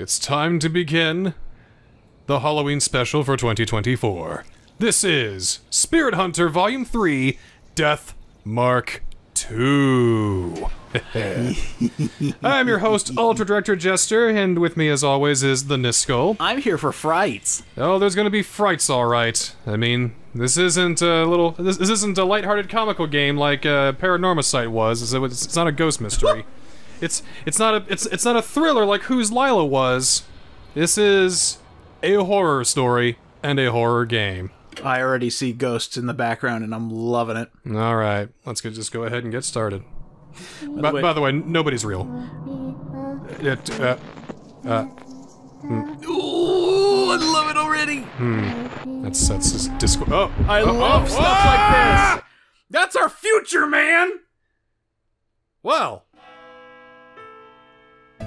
It's time to begin the Halloween special for 2024. This is Spirit Hunter Volume 3 Death Mark 2. I'm your host, Ultra Director Jester, and with me as always is the Niskel. I'm here for frights. Oh, there's gonna be frights, all right. I mean, this isn't a little. This, this isn't a lighthearted comical game like uh, Paranormasight was. It's, it's not a ghost mystery. It's it's not a it's it's not a thriller like Who's Lila was. This is a horror story and a horror game. I already see ghosts in the background and I'm loving it. All right, let's go, just go ahead and get started. By By, the way- by the way, nobody's real. It, uh, uh, Ooh, I love it already. that's that's just disco. Oh, I oh, love oh, stuff ah! like this. That's our future, man. Well.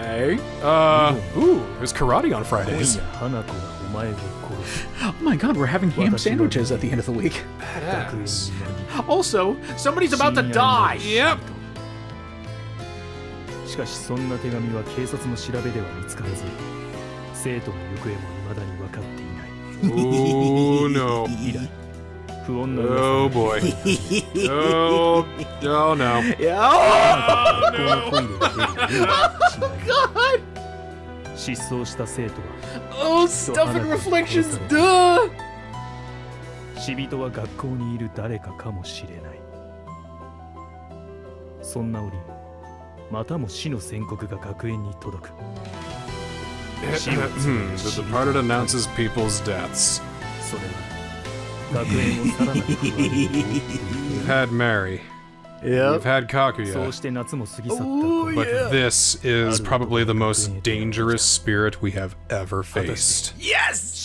Okay. uh, ooh, there's karate on 今 Fridays. 夜花子がお前を殺す Oh my god, we're having ham sandwiches at the end of the week. 学園に Badass. なり Also, somebody's about to die. Yep. しかしそんな手紙は警察の調べでは見つからず生徒の行方も未だに分かっていない Oh no. 以来不穏な Oh 噂が boy. Oh, oh no. Yeah. 学校のトイレに出るようにしない God. 失踪した生徒は Oh, stuff and reflections. Duh. 死人は学校にいる誰かかもしれないそんな折またも死の宣告が学園に届く Hmm, the departed announces people's deaths. それは You've had Mary. Yeah. You've had Kakuya. Oh, but yeah. this is probably the most dangerous spirit we have ever faced. Yes!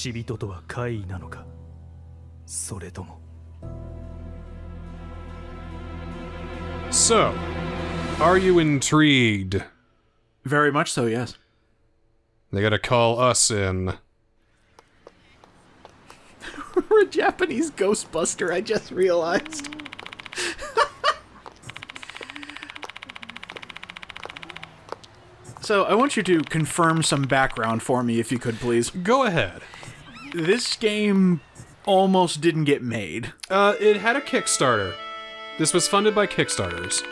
So, are you intrigued? Very much so, yes. They gotta call us in. We're a Japanese Ghostbuster. I just realized. so I want you to confirm some background for me, if you could, please. Go ahead. This game almost didn't get made. Uh, it had a Kickstarter. This was funded by Kickstarters.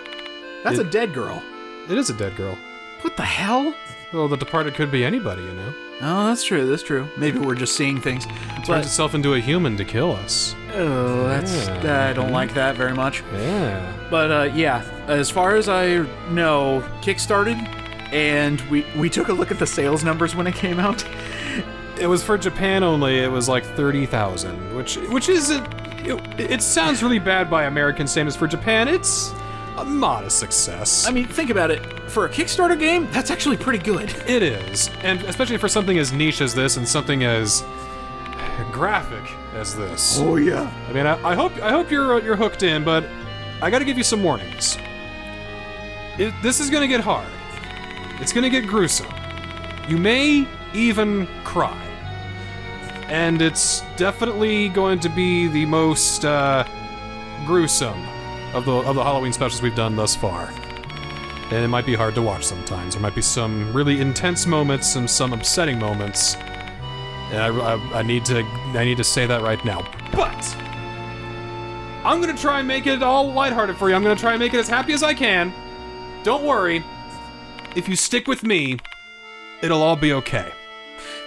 That's It- a dead girl. It is a dead girl. What the hell? Well, the departed could be anybody, you know. Oh, that's true. That's true. Maybe we're just seeing things. Turns But itself into a human to kill us. oh, that's Yeah. I don't like that very much. Yeah. But uh, yeah, as far as I know, kickstarted, and we we took a look at the sales numbers when it came out. It was for Japan only. It was like thirty thousand, which which is a, it, it sounds really bad by American standards. For Japan, it's a modest success. I mean, think about it. For a Kickstarter game, that's actually pretty good. it is, and especially for something as niche as this and something as graphic as this. Oh yeah. I mean, I, I hope I hope you're you're hooked in, but I got to give you some warnings. It, this is gonna get hard. It's gonna get gruesome. You may even cry, and it's definitely going to be the most uh, gruesome of the of the Halloween specials we've done thus far. And it might be hard to watch sometimes. There might be some really intense moments, some some upsetting moments. And I, I, I need to I need to say that right now. But I'm gonna try and make it all lighthearted for you. I'm gonna try and make it as happy as I can. Don't worry. If you stick with me, it'll all be okay.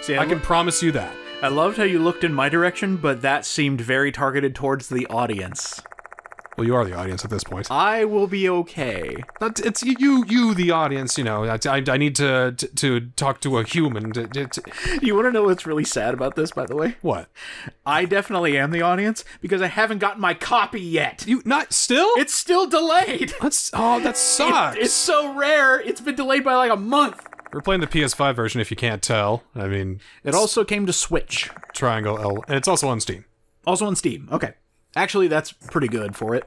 See, I, I can promise you that. I loved how you looked in my direction, but that seemed very targeted towards the audience. Well, you are the audience at this point. I will be okay. Not- It's you, you, the audience. You know, I, I, I need to, to to talk to a human. To, to, You want to know what's really sad about this, by the way? what? I definitely am the audience because I haven't gotten my copy yet. You not still? It's still delayed. That's oh, that sucks. It's so rare. It's been delayed by like a month. We're playing the PS5 version if you can't tell. I mean, It also came to Switch. Triangle L, and it's also on Steam. Also on Steam. Okay. Actually, that's pretty good for it.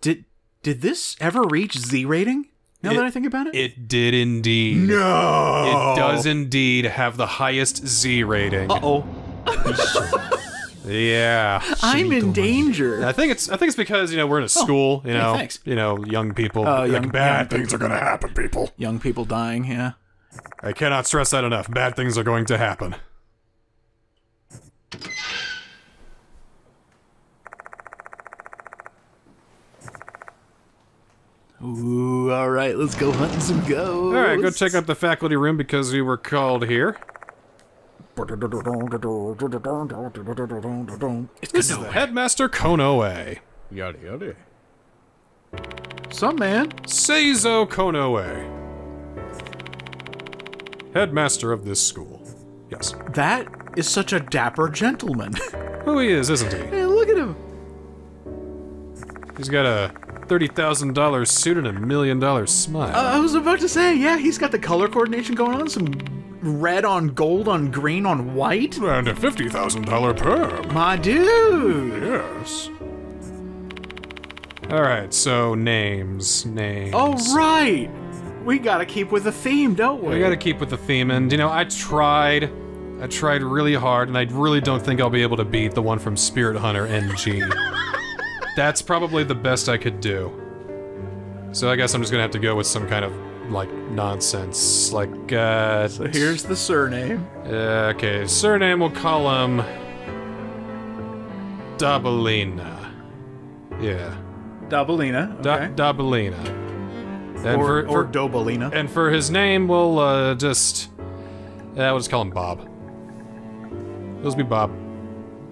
Did did this ever reach Z rating? Now that I think about it. It did indeed. no. It does indeed have the highest Z rating. Uh oh. Yeah. I'm in danger. I think it's I think it's because you know we're in a school. You hey, know, thanks. you know, young people. Oh, like, young- bad young things are gonna happen, people. Young people dying. Yeah. I cannot stress that enough. Bad things are going to happen. Ooh. All right. Let's go hunting some ghosts. All right, go check out the faculty room because we were called here. It's This is the headmaster Konoe. Yada yada. Some man. Seizo Konoe. Headmaster of this school. Yes. That is such a dapper gentleman. Who he is, isn't he? hey, look at him. He's got a $30,000 suit and a million dollar smile. Uh, I was about to say, yeah, he's got the color coordination going on. Some red on gold on green on white. and a $50,000 perm. My dude. Yes. Alright, so names. Names. Oh, right. We gotta keep with the theme, don't we? We gotta keep with the theme, and you know, I tried. I tried really hard, and I really don't think I'll be able to beat the one from Spirit Hunter NG. That's probably the best I could do. So I guess I'm just gonna have to go with some kind of, like, nonsense. Like, uh. So here's the surname. Uh, okay, surname we'll call him. Dabalina. Yeah. Dabalina. Da- Okay. Dabalina. And or, for, or for- Dobalina. and for his name, we'll uh, just. Uh, we'll just call him Bob. He'll just be Bob.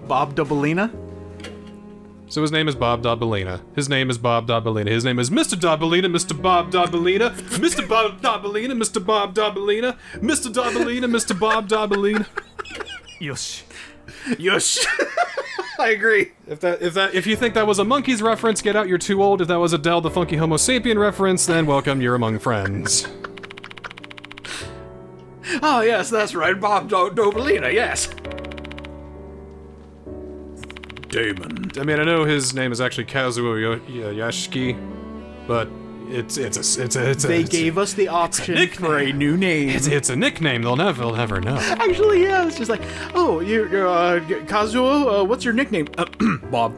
Bob Dobalina. So his name is Bob Dabalina. His name is Bob Dabalina. His name is Mr. Dabalina, Mr. Bob Dabalina, Mr. Bob Dabalina, Mr. Bob Dabalina, Mr. Dabalina, Mr. Bob Dabalina. Yosh. Yush. I agree. If that, if that, if you think that was a Monkees reference, get out. You're too old. If that was a Del the Funky Homo Sapien reference, then welcome. You're among friends. Oh, yes, that's right. Bob Do- Dobalina, yes. Damon. I mean, I know his name is actually Kazuo Yo- Yashiki, but it's it's a it's a it's a They it's a- gave us the option for a new name. It's, it's a nickname. They'll never they'll never know. Actually, yeah, it's just like, oh, you, you're, uh, Kazuo, uh, what's your nickname? Uh, Bob.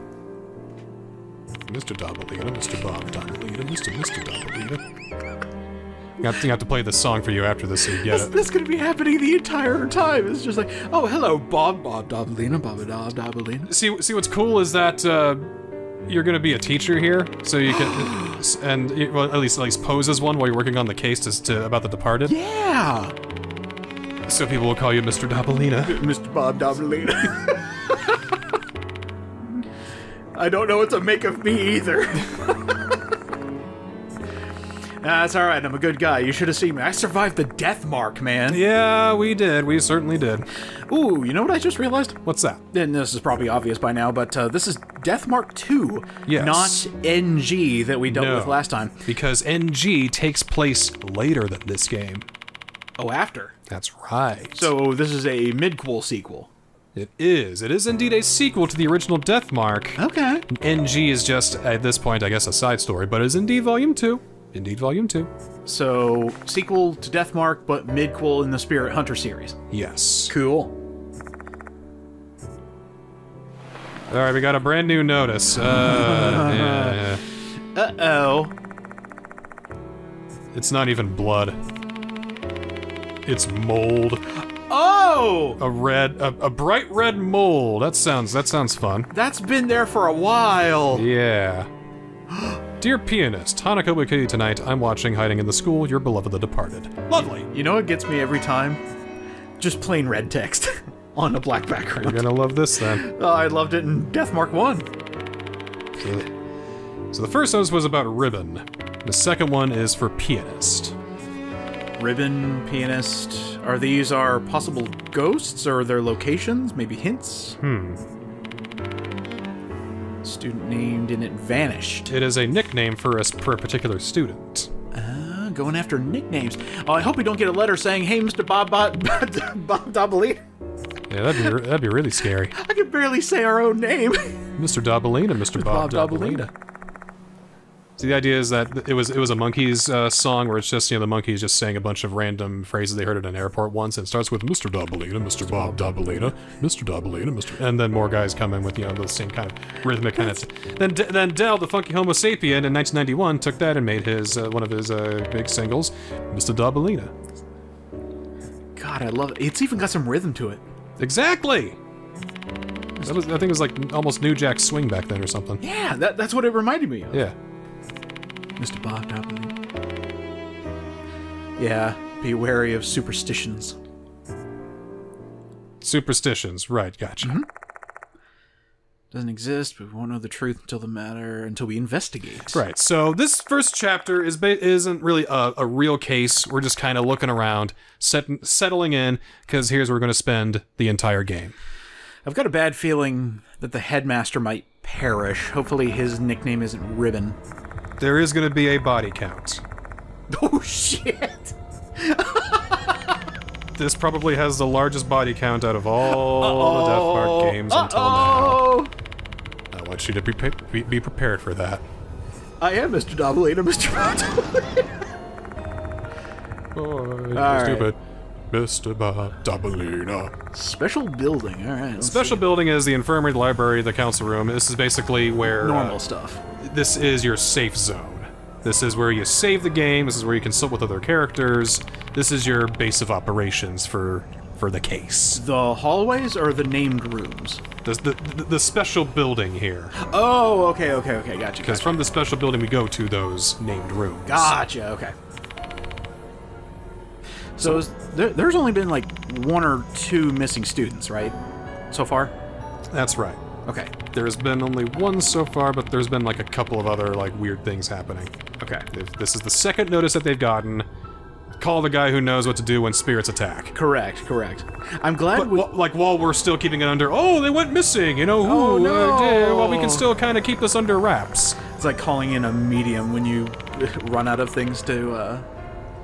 Mr. Dabalina, Mr. Bob Dabalina, Mr. Mr. Dabalina. You have, to, you have to play this song for you after this so you get This, it. is gonna be happening the entire time. It's just like, oh, hello, Bob, Bob Dobalina, Bob Bob, Dobalina. See, see what's cool is that uh, you're going to be a teacher here, so you can, and you- well, at least at least pose as one while you're working on the case to, to about the Departed. Yeah, So people will call you Mr. Dabalina. Mr. Bob Dobalina. I don't know what to make of me either. That's all right. I'm a good guy. You should have seen me. I survived the death mark, man. Yeah, we did. We certainly did. Ooh, you know what I just realized? What's that? and this is probably obvious by now, but uh, this is Death Mark 2, Yes. not NG that we dealt No. with last time. Because NG takes place later than this game. Oh, after. That's right. So this is a midquel sequel. it is. It is indeed a sequel to the original Death Mark. Okay. NG is just, at this point, I guess, a side story, but it is indeed Volume 2. Indeed, Volume 2. So sequel to Deathmark, but midquel in the Spirit Hunter series. Yes. Cool. Alright, we got a brand new notice. Uh, yeah, yeah. Uh oh. It's not even blood. It's mold. Oh, A red, a, a bright red mold. That sounds, that sounds fun. that's been there for a while. Yeah. Dear pianist, Hanako will tonight. I'm watching Hiding in the School, your beloved The Departed. Lovely. You know what gets me every time? Just plain red text on a black background. You're gonna love this then. Oh, I loved it in Death Mark 1. So, so the first notice was about ribbon. The second one is for pianist. Ribbon, pianist. Are these our possible ghosts or their locations? Maybe hints? Hmm. Student named and it vanished. It is a nickname for a, for a particular student. Ah, going after nicknames. Oh, I hope we don't get a letter saying, "Hey, Mr. Bob Bob Bob Dabalina." Yeah, that'd be that'd be really scary. I can barely say our own name. Mr. Dabalina, Mr. Bob, Bob Dabalina. See, the idea is that it was it was a Monkees uh, song where it's just you know the Monkees just saying a bunch of random phrases they heard at an airport once, and it starts with Mr. Dabalina, Mr. Bob Dabalina, Mr. Dabalina, Mr. And then more guys come in with you know the same kind of rhythmic kind of. Then D- then Del, the funky Homo sapien, in 1991 took that and made his uh, one of his uh, big singles, Mr. Dabalina. God, I love it. It's even got some rhythm to it. Exactly. That was, I think it was like almost New Jack Swing back then or something. Yeah, that, that's what it reminded me of. Yeah. Mr. Bob Dabalina. Yeah, be wary of superstitions. Superstitions, right? Gotcha. Mm-hmm. Doesn't exist, but we won't know the truth until the matter until we investigate. Right. So this first chapter is ba- isn't really a, a real case. We're just kind of looking around, set, settling in, because here's where we're going to spend the entire game. I've got a bad feeling that the headmaster might perish. Hopefully, his nickname isn't Ribbon. There is going to be a body count. Oh shit! This probably has the largest body count out of all the Death Mark games until now. Oh, I want you to be, be, be prepared for that. I am Mr. Dabalina, Mr. Oh, right. stupid. Mr. Bob. Special building. All right. Special see. building is the infirmary, the library, the council room. This is basically where uh, normal stuff. This is your safe zone. This is where you save the game. This is where you consult with other characters. This is your base of operations for for the case. The hallways or the named rooms? The the, the, special building here, Oh, okay, okay, okay. Gotcha. because Gotcha. from the special building we go to those named rooms. Gotcha. Okay. So, is there, there's only been like one or two missing students, right? So far. That's right. Okay. There's been only one so far, but there's been like a couple of other like weird things happening. Okay. This is the second notice that they've gotten. Call the guy who knows what to do when spirits attack. Correct. Correct. I'm glad. But we, like while we're still keeping it under, oh, they went missing, you know? who, Oh, no. uh, well, we can still kind of keep this under wraps. it's like calling in a medium when you run out of things to uh,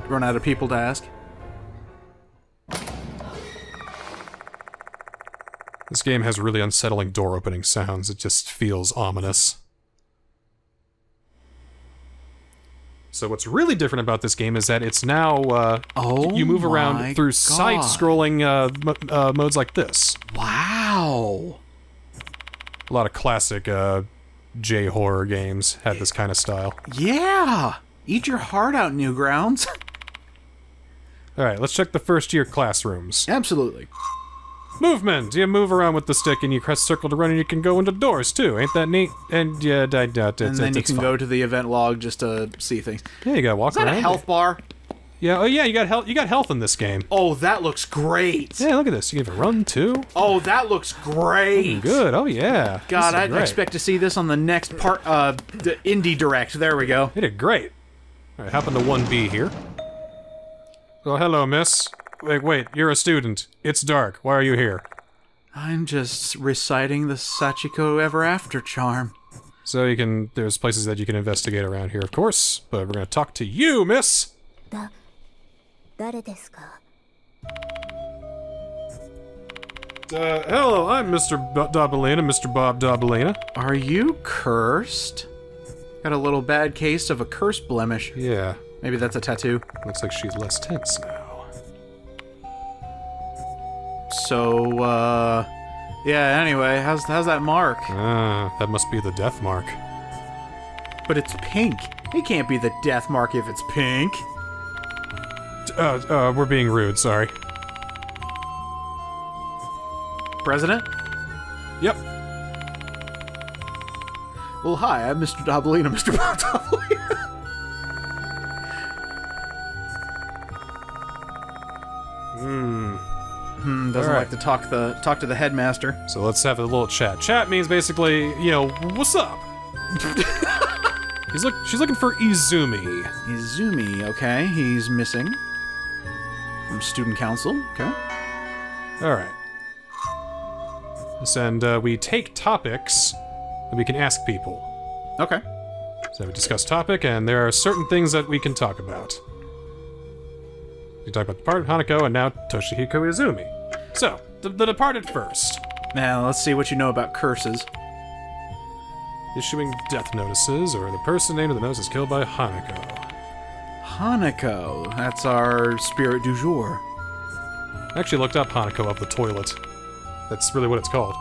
run out of people to ask. This game has really unsettling door opening sounds. It just feels ominous. So what's really different about this game is that it's now uh, Oh you move around through God. side-scrolling uh, mo- uh, modes like this. Wow. A lot of classic uh, J horror games had this kind of style. Yeah. Eat your heart out, Newgrounds. All right, let's check the first year classrooms. Absolutely. Movement. You move around with the stick and you press circle to run, and you can go into doors too. Ain't that neat? And yeah, I doubt it. And then you can go to the event log just to see things. Yeah, you gotta walk that around. a health bar? Yeah. Oh yeah, you got health. You got health in this game. Oh, that looks great. Yeah, look at this. You give a run too. Oh, that looks great. Good. Oh yeah. God, I'd great. expect to see this on the next part, uh, the indie direct. There we go. You did great. All right, hop into one B here. Well, hello, miss. Wait, wait, you're a student. It's dark. Why are you here? I'm just reciting the Sachiko Ever After charm. So you can, there's places that you can investigate around here, of course, but we're gonna talk to you, miss! Da, uh, hello, I'm Mr. B Dabalina, Mr. Bob Dabalina. Are you cursed? Got a little bad case of a curse blemish. Yeah. Maybe that's a tattoo. Looks like she's less tense now. So, uh, yeah. Anyway, how's how's that mark? Ah, that must be the death mark. But it's pink. It can't be the death mark if it's pink. Uh, uh, we're being rude, sorry. President? Yep. Well, hi. I'm Mr. Dabalina, Mr. Bob Hmm. Hmm, doesn't right. like to talk the talk to the headmaster. So let's have a little chat. Chat means basically, you know, what's up? He's look. She's looking for Izumi. Izumi, okay, he's missing from student council. Okay. All right. And uh, we take topics, and we can ask people. Okay. So we discuss topic, and there are certain things that we can talk about. We talk about departed Hanako and now Toshihiko Izumi. So, the, the departed first. Now, let's see what you know about curses. Issuing death notices, or the person named in the notice is killed by Hanako. Hanako. That's our spirit du jour. I actually looked up Hanako of the toilet. That's really what it's called.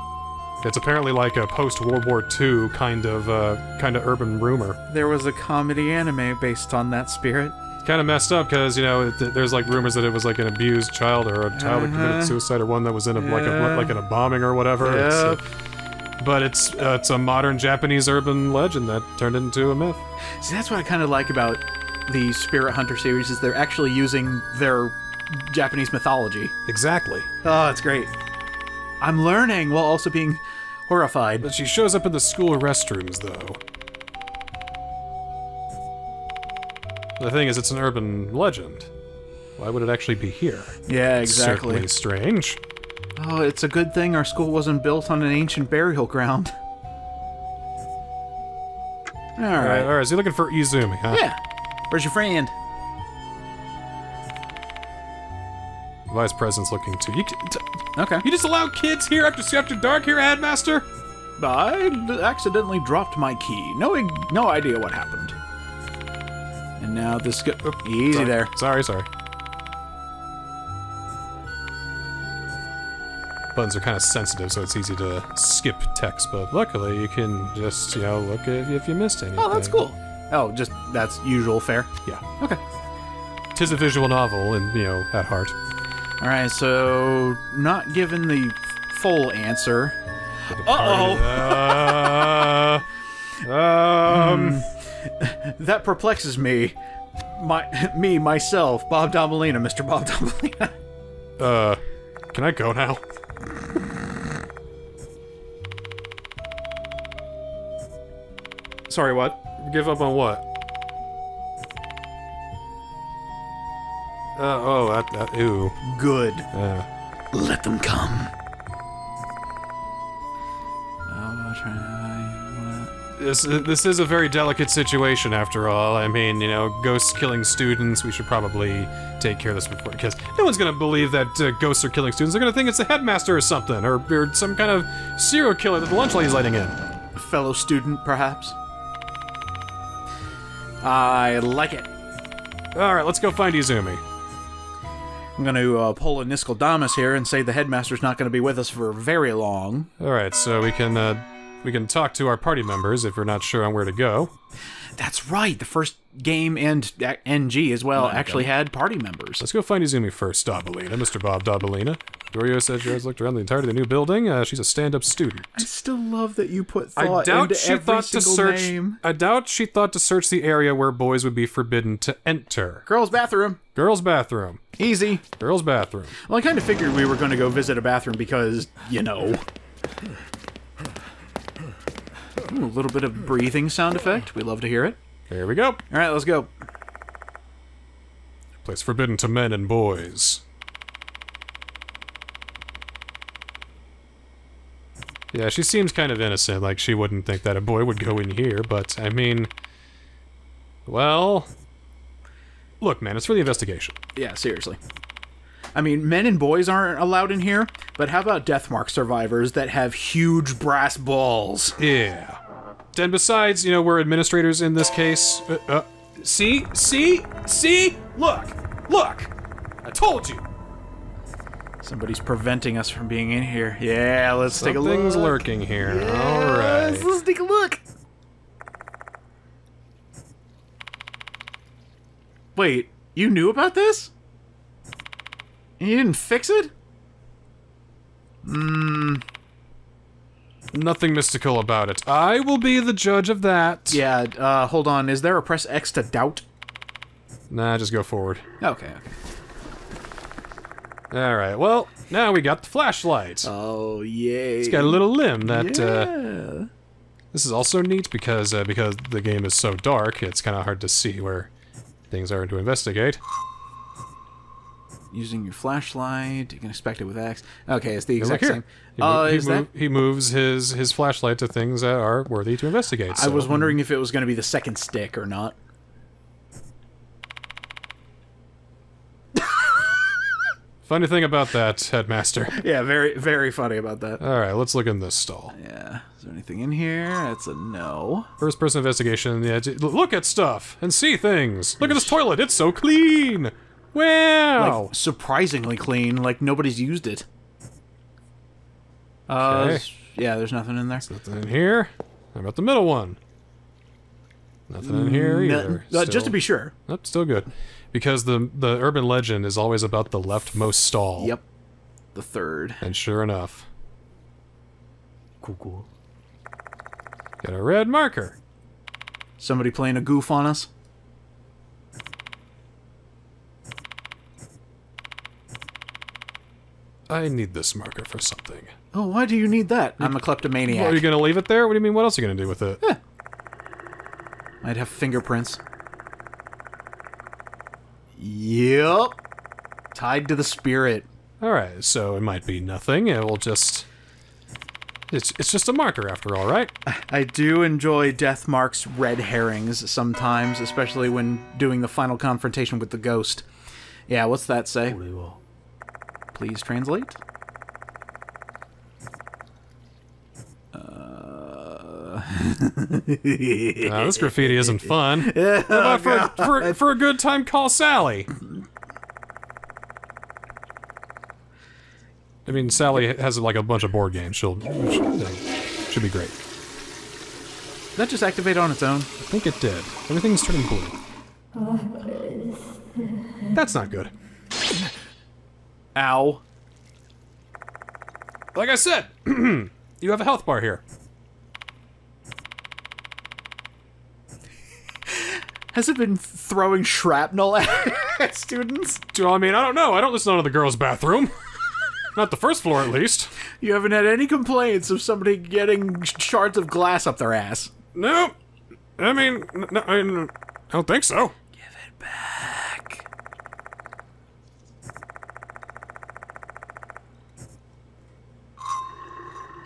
It's apparently like a post World War II kind of uh, kind of urban rumor. There was a comedy anime based on that spirit. Kind of messed up because you know it, there's like rumors that it was like an abused child or a child that Uh-huh. committed suicide or one that was in a like a like in a bombing or whatever. It's, uh, but it's uh, it's a modern Japanese urban legend that turned into a myth. See, that's what I kind of like about the Spirit Hunter series is they're actually using their Japanese mythology. Exactly. Oh, it's great. I'm learning while also being horrified. But she shows up in the school restrooms though. The thing is, it's an urban legend. Why would it actually be here? Yeah, exactly. Certainly strange. Oh, it's a good thing our school wasn't built on an ancient burial ground. All All right, right. all right. So you're looking for Izumi, huh? Yeah. Where's your friend? Vice President's looking too. You, Okay. you just allow kids here after after dark here, Headmaster? I accidentally dropped my key. No, no idea what happened. And now this go- oop, easy Sorry. there. Sorry, sorry. Buttons are kind of sensitive, so it's easy to skip text. But luckily, you can just you know look if, if you missed anything. Oh, that's cool. Oh, just that's usual fare. Yeah. Okay. Tis a visual novel, and you know at heart. All right. So, not given the full answer. Uh-oh. Uh, um. That perplexes me. My me myself, Bob Domelina, Mr. Bob Domelina. Uh. Can I go now? Sorry, what? Give up on what? Uh, oh, that, that, ew. Good. Uh, Let them come. This, this is a very delicate situation, after all. I mean, you know, ghosts killing students, we should probably take care of this before, because no one's gonna believe that uh, ghosts are killing students. They're gonna think it's the headmaster or something, or, or some kind of serial killer that the lunch lady's letting in. A fellow student, perhaps. I like it. Alright, let's go find Izumi. I'm going to uh, pull a Niskeldamus here and say the headmaster's not going to be with us for very long. Alright, so we can, uh, we can talk to our party members if we're not sure on where to go. That's right. The first game and uh, NG as well actually had party members. Let's go find Izumi first, Dabalina, Mr. Bob Dabalina. Dorio says she has looked around the entirety of the new building. Uh, she's a stand-up student. I still love that you put thought I thought doubt into she every thought to single search. name. I doubt she thought to search the area where boys would be forbidden to enter. Girls' bathroom. Girls' bathroom. Easy. Girls' bathroom. Well, I kind of figured we were going to go visit a bathroom because, you know. Ooh, a little bit of breathing sound effect. We love to hear it. Here we go. All right, let's go. Place forbidden to men and boys. Yeah, she seems kind of innocent, like she wouldn't think that a boy would go in here, but I mean. Well. Look, man, it's for the investigation. Yeah, seriously. I mean, men and boys aren't allowed in here, but how about Deathmark survivors that have huge brass balls? Yeah. And besides, you know, we're administrators in this case. Uh, uh, see? See? See? Look! Look! I told you! Somebody's preventing us from being in here. Yeah, let's take a look. Something's lurking here. Alright. Let's take a look. Wait, you knew about this? And you didn't fix it? Mmm. Nothing mystical about it. I will be the judge of that. Yeah, uh, hold on. Is there a press X to doubt? Nah, just go forward. Okay, okay. Alright, well, now we got the flashlight. Oh, yay. It's got a little limb that, uh, yeah. this is also neat because, uh, because the game is so dark, it's kind of hard to see where things are to investigate. Using your flashlight, you can expect it with X. Okay, it's the exact same. He, Uh, he, is mov- that? he moves his, his flashlight to things that are worthy to investigate. I was wondering if it was going to be the second stick or not. Funny thing about that, headmaster. Yeah, very very funny about that. All right, let's look in this stall. Yeah. Is there anything in here? That's a no. First person investigation. Yeah, look at stuff and see things. Look at this toilet. It's so clean. Wow. Like surprisingly clean. Like nobody's used it. Uh, Okay. yeah. There's nothing in there. Nothing in here. How about the middle one? Nothing in here either. No- uh, just to be sure. Nope, still good. Because the the urban legend is always about the leftmost stall. Yep. The third. And sure enough, ここ got a red marker. Somebody playing a goof on us. I need this marker for something. Oh, why do you need that? I'm a kleptomaniac. Well, are you gonna leave it there? What do you mean? What else are you gonna do with it? I'd have fingerprints. Yep. Tied to the spirit. All right, so it might be nothing. It will just. It's it's just a marker after all, right? I do enjoy Deathmark's red herrings sometimes, especially when doing the final confrontation with the ghost. Yeah, what's that say? Please translate. Uh... this graffiti isn't fun. For, oh, for, for a good time, call Sally? I mean, Sally has like a bunch of board games. She'll, she'll should be great. Did that just activate on its own? I think it did. Everything's turning blue. That's not good. Ow. Like I said, you have a health bar here. Has it been throwing shrapnel at students? Do I mean I don't know. I don't listen to the girls' bathroom. Not the first floor, at least. You haven't had any complaints of somebody getting shards of glass up their ass. No, I mean, no, I I don't think so. Give it back.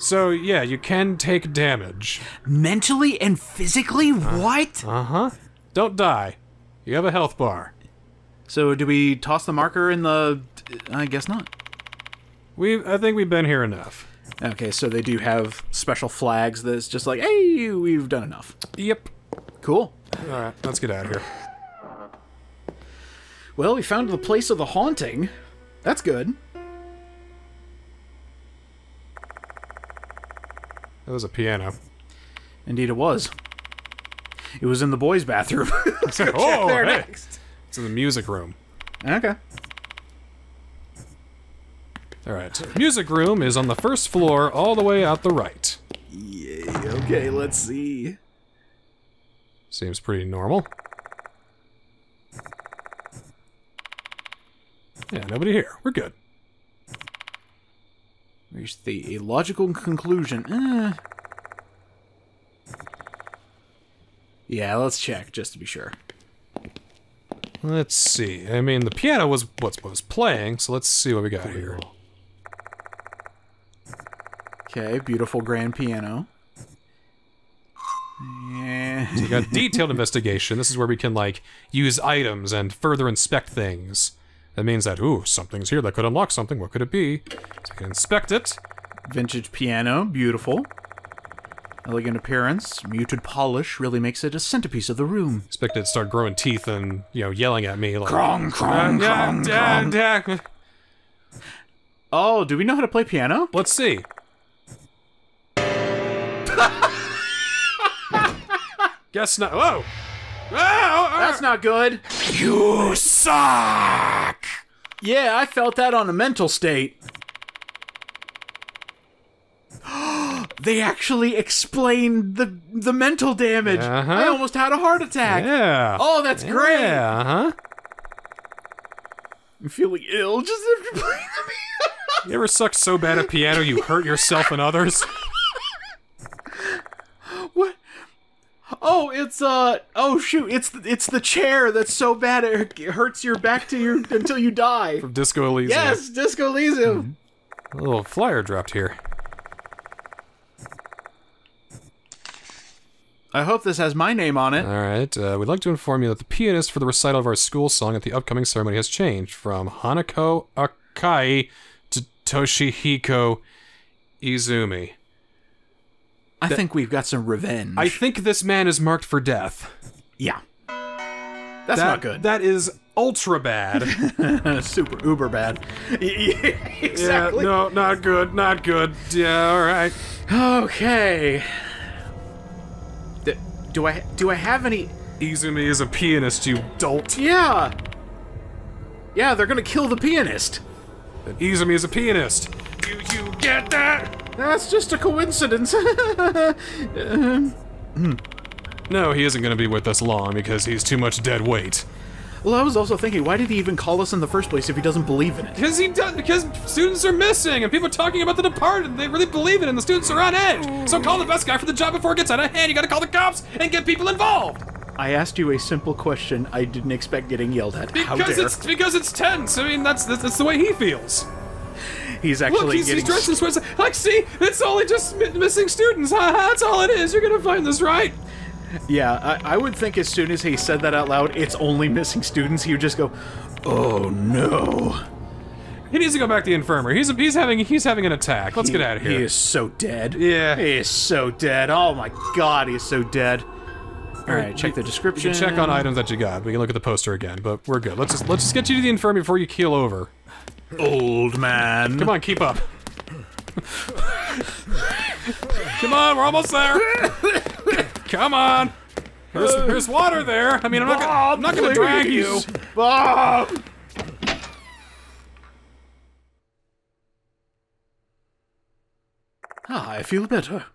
So yeah, you can take damage. Mentally and physically? what? Uh huh. Don't die. You have a health bar. So, do we toss the marker in the. I guess not. We, I think we've been here enough. Okay, so they do have special flags that's just like, hey, we've done enough. Yep. Cool. All right, let's get out of here. Well, we found the place of the haunting. That's good. That was a piano. Indeed, it was. It was in the boys' bathroom. oh, there hey. next. It's in the music room. Okay. All right. Music room is on the first floor, all the way out the right. Yay. Okay, let's see. Seems pretty normal. Yeah, nobody here. We're good. Where's the logical conclusion? Eh. Yeah, let's check just to be sure. Let's see. I mean, the piano was what was playing, so let's see what we got here. Okay, beautiful grand piano. Yeah. so We got detailed investigation. This is where we can like use items and further inspect things. That means that ooh, something's here that could unlock something. What could it be? So we can inspect it. Vintage piano, beautiful. Elegant appearance, muted polish really makes it a centerpiece of the room. Expect it to start growing teeth and you know yelling at me like Krong, krong, "Ah, krong, yeah, krong." yeah." Oh, do we know how to play piano? Let's see. Guess not. Whoa. Oh, That's not good. you suck. Yeah, I felt that on a mental state. they actually explained the the mental damage. Uh-huh. I almost had a heart attack. Yeah. Oh, that's great. Yeah. Uh huh. I'm feeling ill just after playing the piano. You ever sucked so bad at piano you hurt yourself and others? What? Oh, it's uh oh shoot, it's it's the chair that's so bad it hurts your back to your until you die. From Disco Elysium. Yes, Disco Elysium. A little flyer dropped here. I hope this has my name on it. All right. Uh, we'd like to inform you that the pianist for the recital of our school song at the upcoming ceremony has changed from Hanako Akai to Toshihiko Izumi. I think we've got some revenge. I think this man is marked for death. yeah. That's That, not good. That is ultra bad. super uber bad. yeah, no, not good, not good. Yeah, all right. Okay. D- do I do I have any? Izumi is a pianist, you dolt. Yeah. Yeah, they're gonna kill the pianist. Izumi is a pianist. Do you get that? That's just a coincidence. Hmm. No, he isn't going to be with us long because he's too much dead weight. well, I was also thinking, why did he even call us in the first place if he doesn't believe in it? Because he does. Because students are missing, and people are talking about the departed. They really believe it, and the students are on edge. So call the best guy for the job before it gets out of hand. You got to call the cops and get people involved. I asked you a simple question I didn't expect getting yelled at. Because it's because it's tense. I mean, that's that's, that's the way he feels. He's actually Look, he's, getting he's dressed in sweats. Like, see, it's only just mi- missing students. Ha ha, That's all it is. You're gonna find this right. Yeah, I, I would think as soon as he said that out loud, it's only missing students, he would just go, "Oh no." He needs to go back to the infirmary. He's he's having he's having an attack. Let's He- get out of here. He is so dead. Yeah. He is so dead. Oh my god, he is so dead. All right, check the description. can check on items that you got. We can look at the poster again, but we're good. Let's just let's just get you to the infirmary before you keel over. Old man. Come on, keep up. Come on, we're almost there. Come on. There's, there's water there. I mean, I'm not gonna, I'm not gonna drag you. Bob! Ah, I feel better.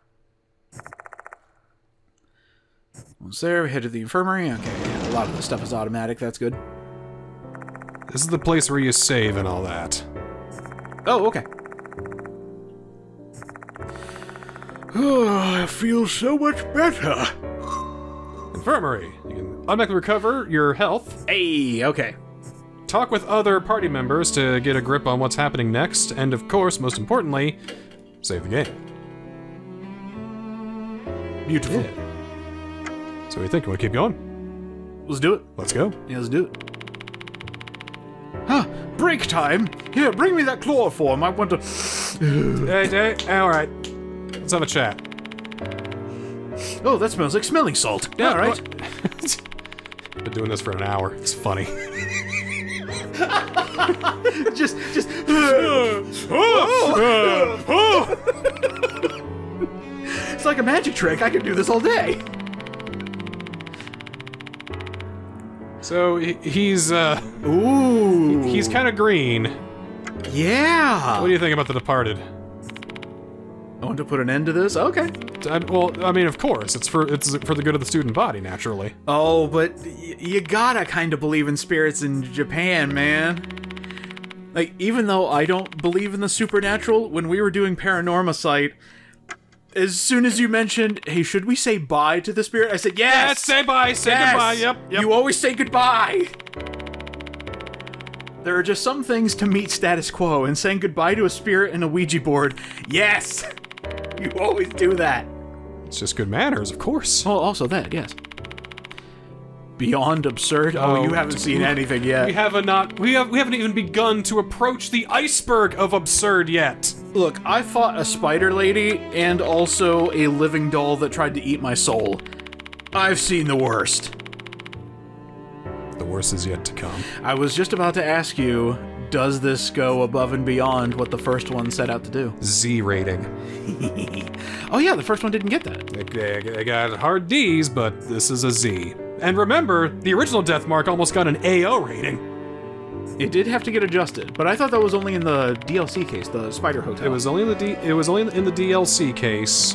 Once there, we head to the infirmary. Okay, yeah, a lot of the stuff is automatic. That's good. This is the place where you save and all that. Oh, okay. Oh, I feel so much better. Infirmary. You can automatically recover your health. Hey, okay. Talk with other party members to get a grip on what's happening next, and of course, most importantly, save the game. Beautiful. So what do you think? You want to keep going? Let's do it. Let's go. Yeah, let's do it. Huh, break time. Here, bring me that chloroform. I want to. Hey, hey, all right. Let's have a chat. Oh, that smells like smelling salt. Yeah, all right. Been doing this for an hour. It's funny. just, just. it's like a magic trick. I could do this all day. So he's uh Ooh. he's kind of green. Yeah. What do you think about the Departed? I want to put an end to this. Okay. I, well, I mean, of course, it's for it's for the good of the student body, naturally. Oh, but y- you gotta kind of believe in spirits in Japan, man. Like, even though I don't believe in the supernatural, when we were doing Paranormasight, as soon as you mentioned, hey, should we say bye to the spirit? I said, yes! Yes, say bye, say Yes! goodbye. Yep, yep. You always say goodbye! There are just some things to meet status quo, and saying goodbye to a spirit and a Ouija board, yes! You always do that. it's just good manners, of course. Oh, also that, yes. Beyond absurd. Oh, Oh, you haven't seen anything yet. We have a not we have we haven't even begun to approach the iceberg of absurd yet. Look, I fought a spider lady and also a living doll that tried to eat my soul. I've seen the worst. The worst is yet to come. I was just about to ask you, does this go above and beyond what the first one set out to do? Z rating. Oh yeah, the first one didn't get that. They, they- they got hard D's, but this is a Z. And remember, the original Death Mark almost got an AO rating. It did have to get adjusted, but I thought that was only in the DLC case, the Spider Hotel. It was only in the D, it was only in the DLC case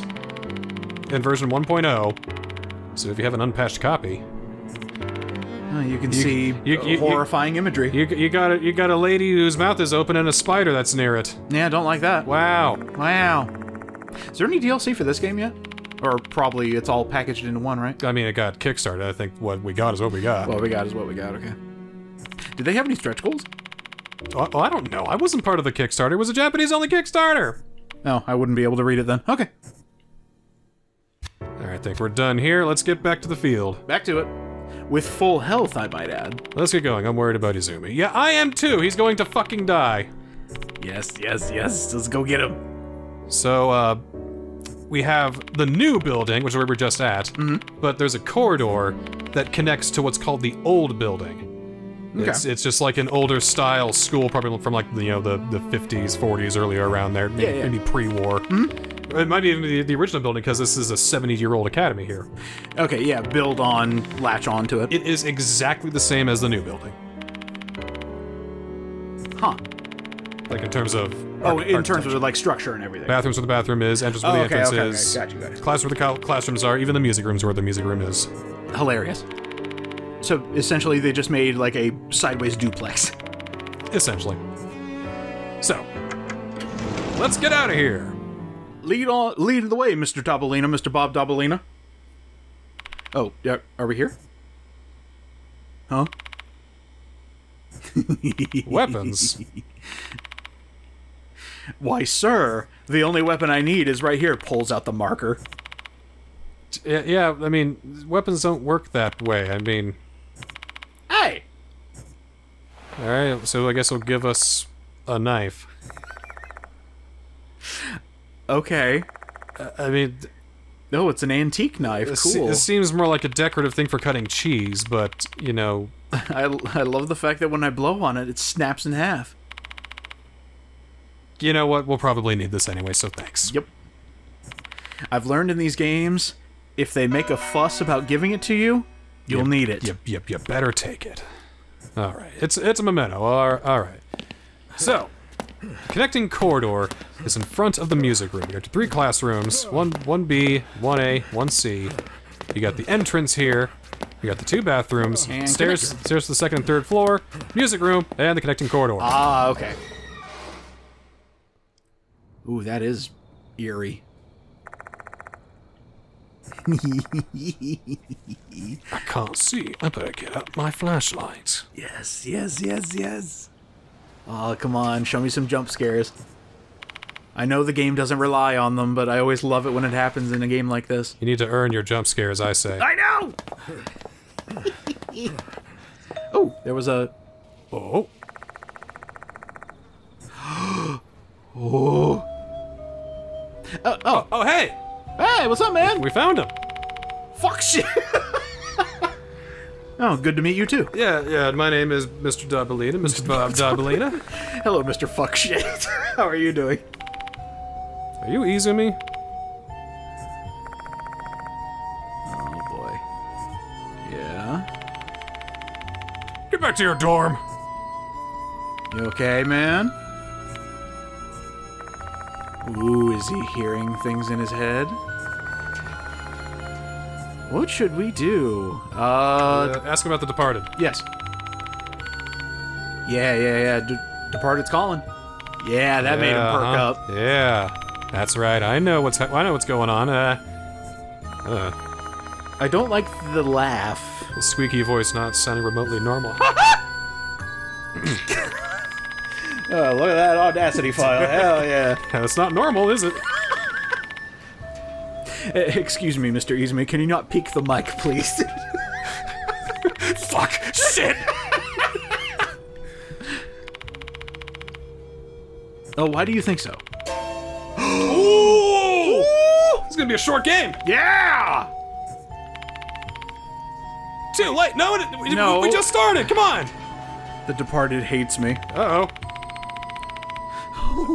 in version 1.0. So if you have an unpatched copy, Oh, you can see you- uh, you- you- horrifying imagery. you you got a, you got a lady whose mouth is open and a spider that's near it. yeah, don't like that. Wow. Wow. Is there any DLC for this game yet? Or probably it's all packaged into one, right? I mean, it got kickstarted. I think what we got is what we got. What we got is what we got, okay. Did they have any stretch goals? Well, I don't know. I wasn't part of the Kickstarter. It was a Japanese-only Kickstarter. Oh, I wouldn't be able to read it then. Okay. All right, I think we're done here. Let's get back to the field. Back to it. With full health, I might add. Let's get going. I'm worried about Izumi. Yeah, I am too. He's going to fucking die. Yes, yes, yes. Let's go get him. So, uh, we have the new building, which is where we we're just at, Mm-hmm. but there's a corridor that connects to what's called the old building. It's, Okay. it's just like an older style school, probably from like you know the, the 50s, 40s, earlier around there, maybe, Yeah, yeah. maybe pre-war. Hmm. It might be even the, the original building because this is a 70-year-old academy here. Okay, yeah. Build on, latch on to it. It is exactly the same as the new building, huh? Like in terms of Oh, in terms of like structure and everything. bathrooms where the bathroom is, entrance where Oh, the okay, entrance okay, okay. is, Got you, got you. class where the cl- classrooms are, even the music rooms where the music room is. Hilarious. So essentially, they just made like a sideways duplex. essentially. So, let's get out of here. Lead on, lead the way, Mr. Dobalina, Mr. Bob Dobalina. Oh, yeah, are we here? Huh? Weapons. Why, sir, the only weapon I need is right here. Pulls out the marker. yeah, I mean, weapons don't work that way. I mean, Hey, all right, so I guess it'll give us a knife. okay. I mean, No, it's an antique knife. this, Cool. this seems more like a decorative thing for cutting cheese, but you know, I, I love the fact that when I blow on it, it snaps in half. You know what? We'll probably need this anyway, so thanks. Yep. I've learned in these games, if they make a fuss about giving it to you, you'll Yep, need it. Yep, yep, you better take it. All right, it's it's a memento. All right. So, connecting corridor is in front of the music room. You got three classrooms: one one B, one A, one C. You got the entrance here. You got the two bathrooms, And stairs, connector. stairs to the second and third floor, music room, and the connecting corridor. Ah, okay. Ooh, that is eerie. I can't see. I better get out my flashlight. Yes, yes, yes, yes. Oh, come on, show me some jump scares. I know the game doesn't rely on them, but I always love it when it happens in a game like this. You need to earn your jump scares, I say. I know! oh, there was a. Oh, Oh, Oh oh. oh, oh, hey, hey, what's up, man? we found him. Fuck shit! oh, good to meet you too. Yeah, yeah. My name is Mr. Dobalina, Mr. Bob Dobalina. Hello, Mr. Fuck shit. How are you doing? Are you Izumi? Oh boy. Yeah. Get back to your dorm. You okay, man? Ooh, is he hearing things in his head? What should we do? Uh, Uh, ask about the departed. yes. Yeah, yeah, yeah. De- Departed's calling. Yeah, that made him Yeah, perk huh? up. Yeah, that's right. I know what's ha- I know what's going on. Uh, uh, I don't like the laugh. the squeaky voice not sounding remotely normal. Oh, look at that Audacity file. Hell yeah. That's not normal, is it? Eh, Excuse me, Mr. Izumi. Can you not peek the mic, please? Fuck! Shit! oh, why do you think so? Ooh! It's gonna be a short game. Yeah! Too late. No, it, we, No. we just started. Come on. The Departed hates me. Uh oh.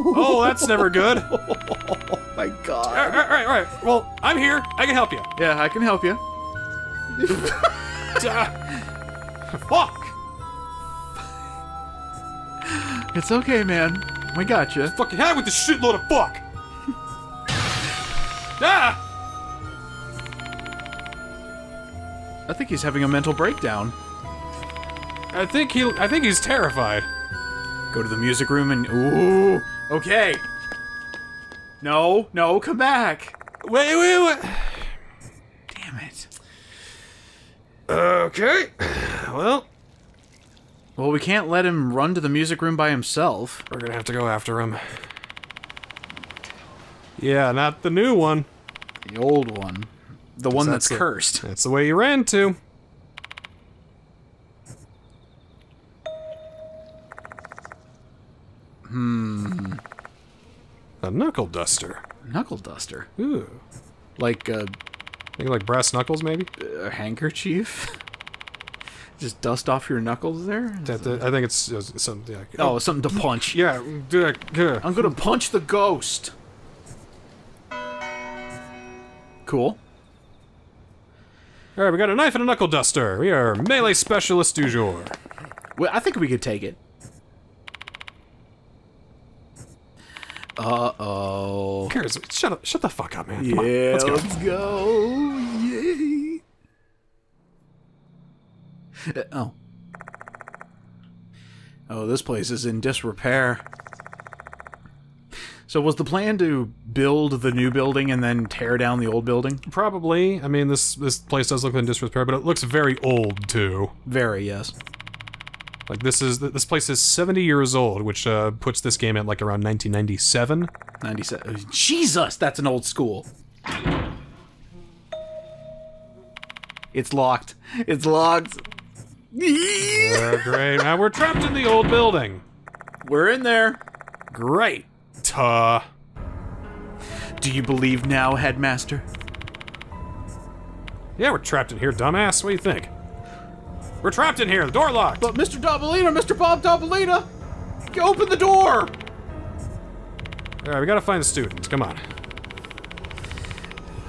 Oh, that's never good. Oh my god. right, all right, all right. Well, I'm here. I can help you. Yeah, I can help you. Uh, fuck. It's okay, man. We got you. Fucking had with this shitload of fuck. ah! I think he's having a mental breakdown. I think he. I think he's terrified. Go to the music room and ooh. Okay. No, no, come back. Wait, wait, wait. Damn it. Okay. Well, Well, we can't let him run to the music room by himself. we're gonna have to go after him. Yeah, not the new one. The old one. The one that's, that's cursed. That's the way you ran to. A knuckle duster. Knuckle duster. Ooh. Like a, Think like brass knuckles, maybe? a handkerchief? Just dust off your knuckles there? That, that- I think it's uh, something. Yeah. Oh, something to punch. yeah. yeah. I'm gonna punch the ghost. Cool. All right, we got a knife and a knuckle duster. We are melee specialists du jour. Well, I think we could take it. Uh oh. Who cares? Shut up! Shut the fuck up, man. Come on, Yeah, let's go. let's go. Yay. Oh. Oh, this place is in disrepair. So was the plan to build the new building and then tear down the old building? Probably. I mean, this this place does look in disrepair, but it looks very old too. Very, yes. Like this is this place is 70 years old, which uh, puts this game at like around 1997. 97. Jesus, that's an old school. It's locked. It's locked. Uh, great. Now we're trapped in the old building. We're in there. Great. Tuh. Do you believe now, Headmaster? Yeah, we're trapped in here, dumbass. What do you think? We're trapped in here. The door locked. But Mr. Dobalina, Mr. Bob Dobalina, open the door. All right, we gotta find the students. Come on.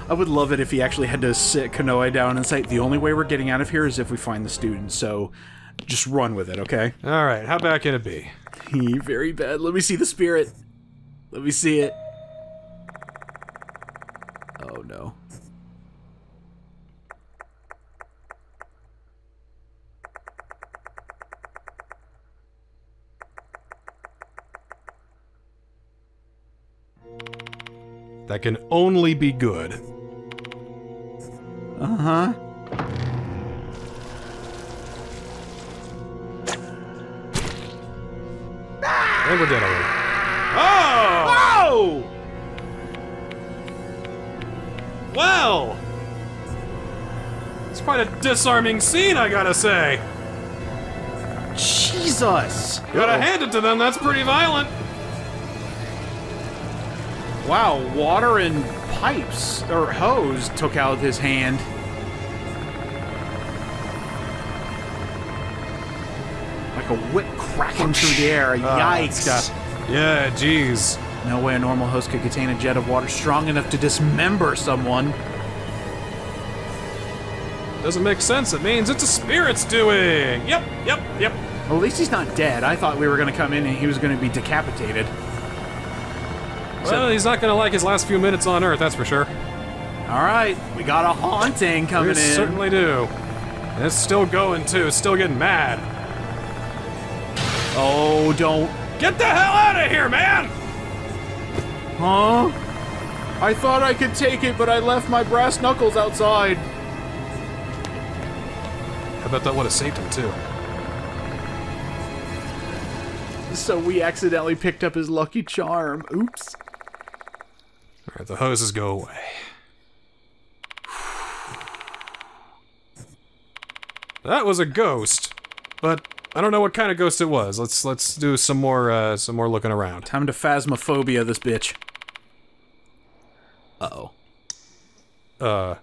I would love it if he actually had to sit Kanoa down and say, the only way we're getting out of here is if we find the students, so just run with it, okay? All right, how bad can it be? Very bad. Let me see the spirit. Let me see it. Oh no. That can only be good. Uh huh. And we're dead already. Oh! Oh! Well! It's quite a disarming scene, I gotta say. Jesus! Gotta hand it to them, that's pretty violent. Wow, water and pipes or hose took out his hand. Like a whip cracking through the air. Yikes! Uh, yeah, jeez. No way a normal hose could contain a jet of water strong enough to dismember someone. Doesn't make sense. It means it's a spirit's doing. Yep, yep, yep. Well, at least he's not dead. I thought we were going to come in and he was going to be decapitated. Well, he's not gonna like his last few minutes on Earth, that's for sure. All right, we got a haunting coming in. We in. certainly do. And it's still going too. It's still getting mad. Oh, don't. Get the hell out of here, man! Huh? I thought I could take it, but I left my brass knuckles outside. I bet that would have saved him too. So we accidentally picked up his lucky charm. Oops. All right, the hoses go away. That was a ghost, but I don't know what kind of ghost it was. Let's let's do some more uh, some more looking around. Time to phasmophobia this bitch. Uh-oh. Uh,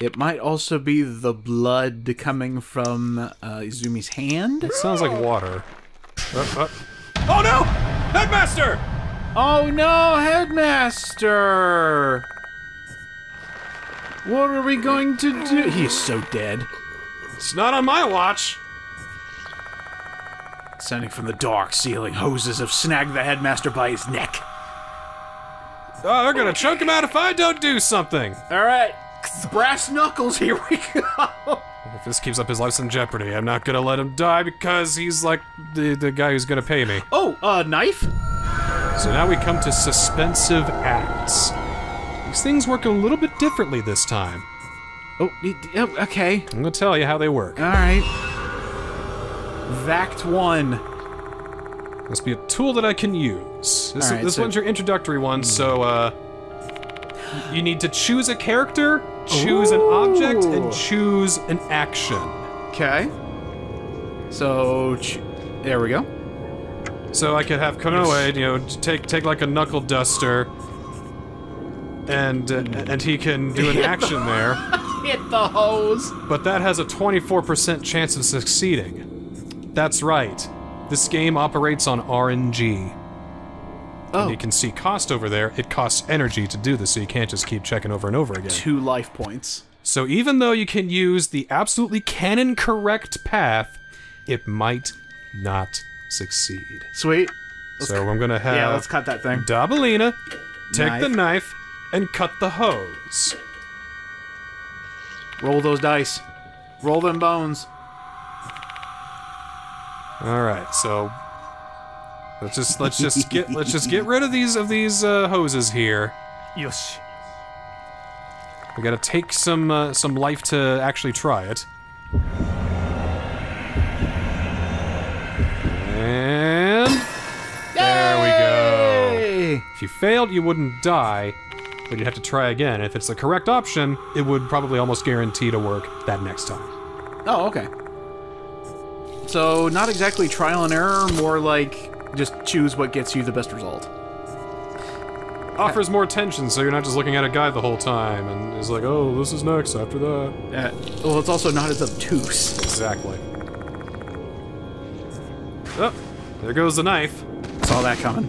It might also be the blood coming from uh, Izumi's hand. it sounds like water. Uh, uh. Oh no! Headmaster! Oh no, Headmaster! What are we going to do? He is so dead. It's not on my watch. Sounding from the dark ceiling, hoses have snagged the Headmaster by his neck. Oh, they're gonna choke him out if I don't do something. All right, brass knuckles, here we go. If this keeps up his life's in jeopardy, I'm not gonna let him die because he's like the the guy who's gonna pay me. Oh, uh, knife? So now we come to suspensive acts. These things work a little bit differently this time. Oh, oh, okay. I'm gonna tell you how they work. All right. Vact 1. Must be a tool that I can use. This, right, this so- one's your introductory one, so uh, you need to choose a character, choose an object, and choose an action. Okay. So, there we go. So I could have Konoe, you know, take take like a knuckle duster, and uh, and he can do an action there. Hit the hose. But that has a 24% chance of succeeding. That's right. This game operates on RNG. Oh, And you can see cost over there. It costs energy to do this, so you can't just keep checking over and over again. two life points. So even though you can use the absolutely canon correct path, it might not succeed. Sweet. so I'm gonna have yeah, let's cut that thing. Dobalina take the Knife. knife and cut the hose. Roll those dice. Roll them bones. All right, so let's just let's just get let's just get rid of these of these uh, hoses here. よし We gotta take some uh, some life to actually try it. And there we go. If you failed, you wouldn't die, but you'd have to try again. If it's the correct option, it would probably almost guarantee to work that next time. Oh, okay. So, not exactly trial and error, more like just choose what gets you the best result. Offers more tension, so you're not just looking at a guide the whole time and is like, oh, this is next after that. Uh, well, it's also not as obtuse. Exactly. Oh, there goes the knife. Saw that coming.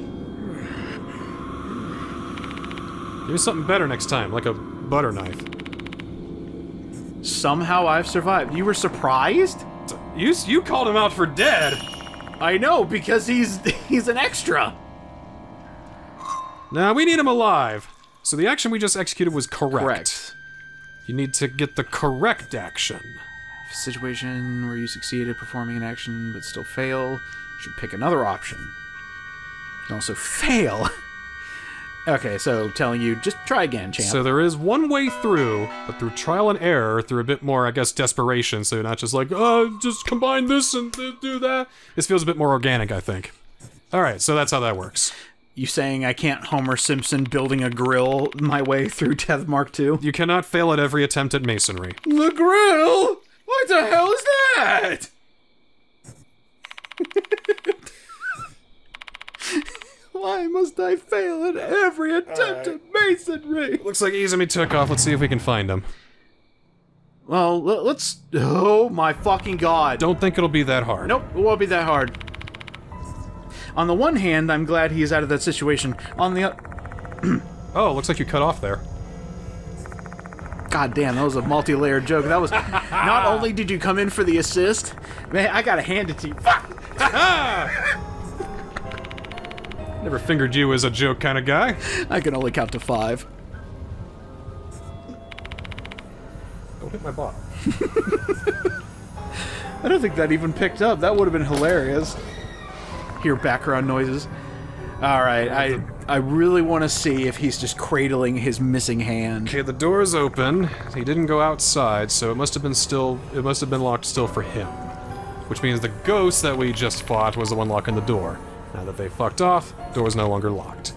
Give me something better next time, like a butter knife. Somehow I've survived. You were surprised? You you called him out for dead. I know, because he's he's an extra. Now we need him alive. So the action we just executed was correct. Correct. You need to get the correct action. Situation where you succeed at performing an action but still fail, you should pick another option. You can also fail. okay, so telling you just try again, champ. So there is one way through, but through trial and error, through a bit more, I guess, desperation. So you're not just like, oh, just combine this and th- do that. This feels a bit more organic, I think. All right, so that's how that works. you saying I can't Homer Simpson building a grill my way through Death Mark 2? You cannot fail at every attempt at masonry. The grill? What the hell is that? Why must I fail at every attempt at masonry? Looks like Izumi took off. Let's see if we can find him. Well, let's. Oh my fucking god! Don't think it'll be that hard. Nope, it won't be that hard. On the one hand, I'm glad he's out of that situation. On the. Oh, looks like you cut off there. God damn, that was a multi-layered joke. That was not only did you come in for the assist, man, I gotta hand it to you. Fuck! Never fingered you as a joke kind of guy. I can only count to five. Don't hit my bot. I don't think that even picked up. That would have been hilarious. Hear background noises. All right, I I really want to see if he's just cradling his missing hand. Okay, the door is open. He didn't go outside, so it must have been still. It must have been locked still for him. Which means the ghost that we just fought was the one locking the door. Now that they fucked off, door is no longer locked.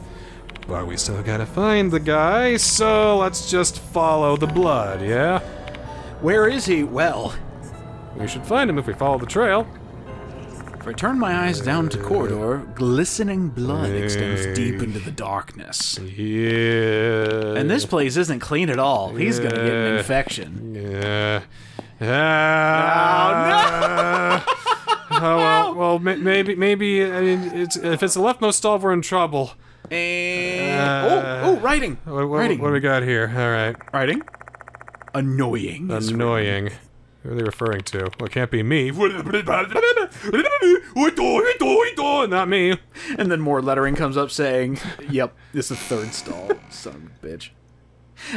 But we still gotta find the guy, so let's just follow the blood, yeah? Where is he? Well, We should find him if we follow the trail. If I turn my eyes down to corridor, glistening blood extends deep into the darkness. Yeah. And this place isn't clean at all. He's gonna get an infection. Yeah. Ah. Oh, well, well, ma- maybe, maybe. I mean, it's, if it's the leftmost stall, we're in trouble. And Uh, oh, oh, writing, What, what, writing, what do we got here? All right. writing. Annoying. Annoying. Who are they referring to? Well, it can't be me. Not me. And then more lettering comes up saying, "Yep, this is the third stall, son of a bitch."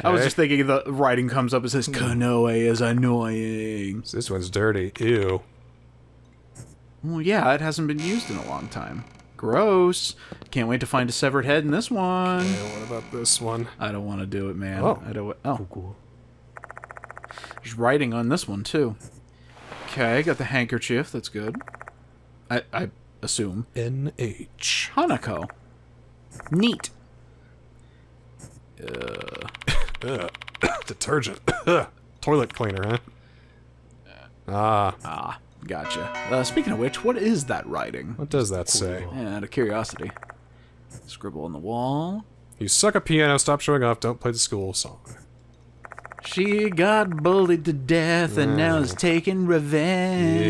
I was just thinking the writing comes up and says, "Kanoe is annoying." This one's dirty. Ew. Well, yeah, it hasn't been used in a long time. Gross. Can't wait to find a severed head in this one. And what about this one? I don't want to do it, man. Oh. I don't. Oh, There's writing on this one too. Okay, got the handkerchief. That's good. I I assume NH. Hanako. Neat. Uh. uh Detergent. Toilet cleaner, huh? Ah. Ah, Gotcha. Uh, speaking of which, what is that writing? What does that say? Yeah, out of curiosity. Scribble on the wall. You suck at piano, stop showing off, don't play the school song. She got bullied to death and now is taking revenge.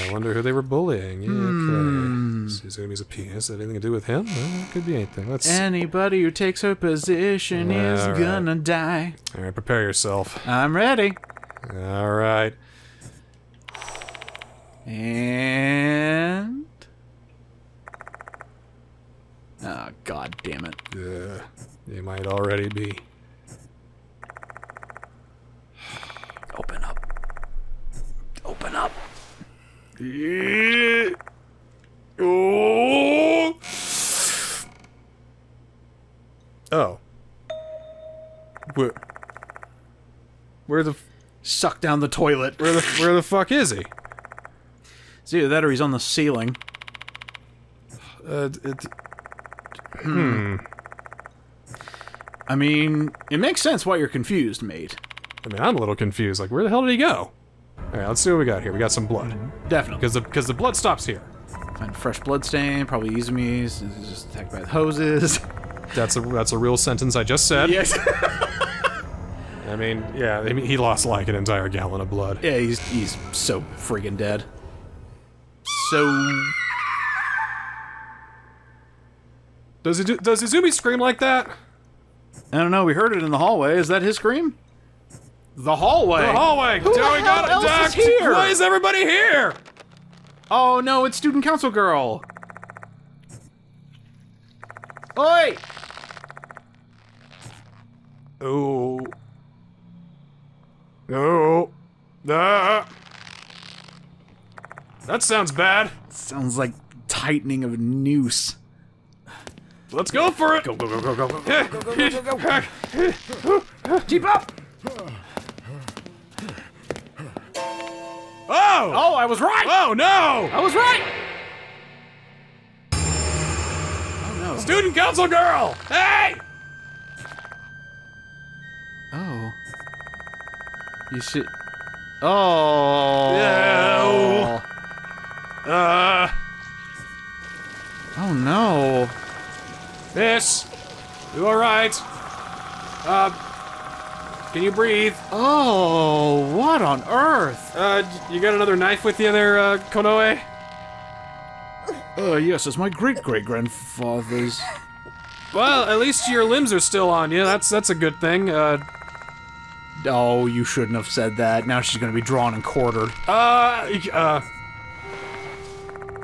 Yeah, I wonder who they were bullying. Yeah, okay. Hmm. So Izumi's a penis. That anything to do with him? Well, could be anything. Let's. Anybody who takes her position is All right. gonna die. All right, prepare yourself. I'm ready. All right. And. Oh, god damn it. Yeah, they might already be. Open up. Open up. Oh. Oh. Where? Where the Suck down the toilet. where the where the fuck is he? It's either that or he's on the ceiling. Uh, it, I mean, it makes sense why you're confused, mate. I mean, I'm a little confused. Like, where the hell did he go? All right, let's see what we got here. We got some blood Definitely. because the because the blood stops here. Find fresh blood stain, probably Izumi's. Is just attacked by the hoses. That's a that's a real sentence I just said. yes. I mean, yeah, I mean, he lost like an entire gallon of blood. yeah, he's he's so friggin' dead. So Does he does Izumi scream like that? I don't know. We heard it in the hallway. Is that his scream? The hallway. The hallway. Who Do the we hell it, else is here? Why is everybody here? Oh no, it's student council girl. Oi! Oh. No. Ah. That sounds bad. Sounds like tightening of a noose. Let's go for it. Go go go go go go. go. Keep up! Oh! Oh, I was right. Oh no! I was right. Oh no. Student council girl! Hey! Oh. You should. Oh. No. Uh, Oh no. Miss, you all right? Uh, can you breathe? Oh, what on earth? Uh, you got another knife with you there, uh, Konoe? Uh, yes, it's my great great grandfather's. Well, at least your limbs are still on you. That's that's a good thing. Uh, Oh, you shouldn't have said that. Now she's gonna be drawn and quartered. uh, uh.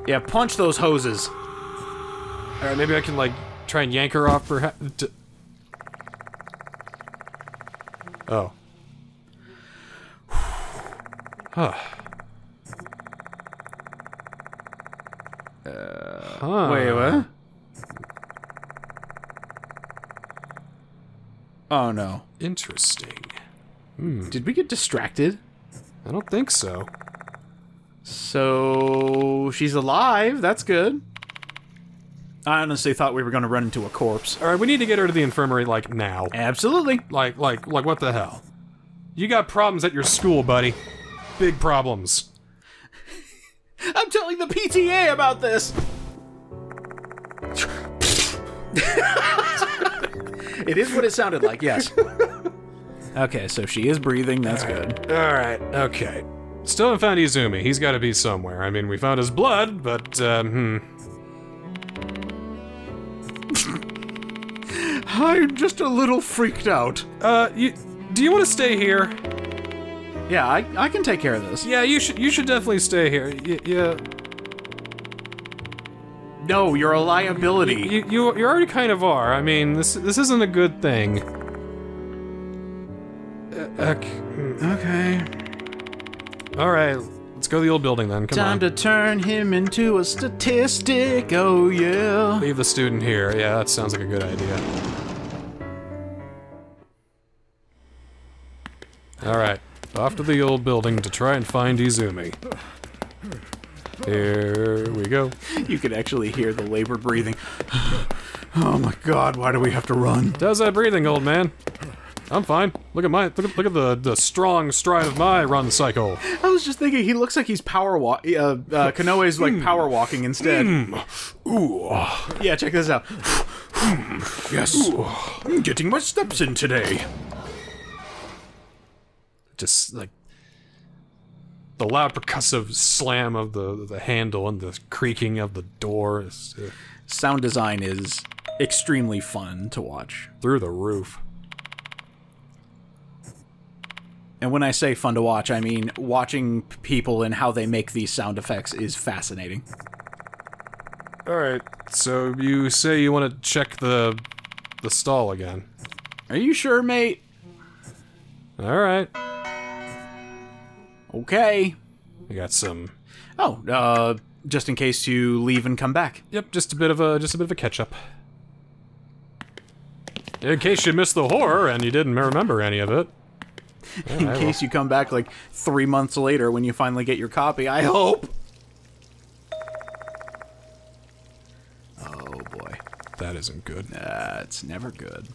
Yeah, punch those hoses. All right, maybe I can like try and yank her off, perhaps. D- oh. Huh. Huh. Wait, what? Oh no. Interesting. Hmm. Did we get distracted? I don't think so. So she's alive. That's good. I honestly thought we were going to run into a corpse. All right, we need to get her to the infirmary like now. Absolutely. Like, like, like, what the hell? You got problems at your school, buddy. Big problems. I'm telling the PTA about this. it is what it sounded like, yes. Okay, so she is breathing. That's good. All right, okay. Still haven't found Izumi. He's got to be somewhere. I mean, we found his blood, but um, hmm. I'm just a little freaked out. Uh, you, do you want to stay here? Yeah, I, I can take care of this. Yeah, you should. You should definitely stay here. Y- yeah, No, you're a liability. you, you, you already kind of are. I mean, this, this isn't a good thing. Uh, okay. Okay. All right, let's go to the old building then. Come Time on. to turn him into a statistic. Oh, yeah. Leave the student here. Yeah, that sounds like a good idea. All right, off to the old building to try and find Izumi. Here we go. You can actually hear the labor breathing. Oh my god, why do we have to run? Does that breathing, old man? I'm fine. Look at my look at, look at the the strong stride of my run cycle. I was just thinking, he looks like he's power walk. Uh, uh, Kanoe's like power walking instead. Ooh, Yeah, check this out. yes. I'm getting my steps in today. Just like the loud percussive slam of the the handle and the creaking of the door is uh, Sound design is extremely fun to watch. through the roof. And when I say fun to watch, I mean watching people and how they make these sound effects is fascinating. All right. So you say you want to check the the stall again. Are you sure, mate? All right. Okay. We got some Oh, uh, just in case you leave and come back. Yep, just a bit of a just a bit of a catch up. In case you missed the horror and you didn't remember any of it. In case you come back like three months later when you finally get your copy, I hope. Oh boy. That isn't good. That's never good.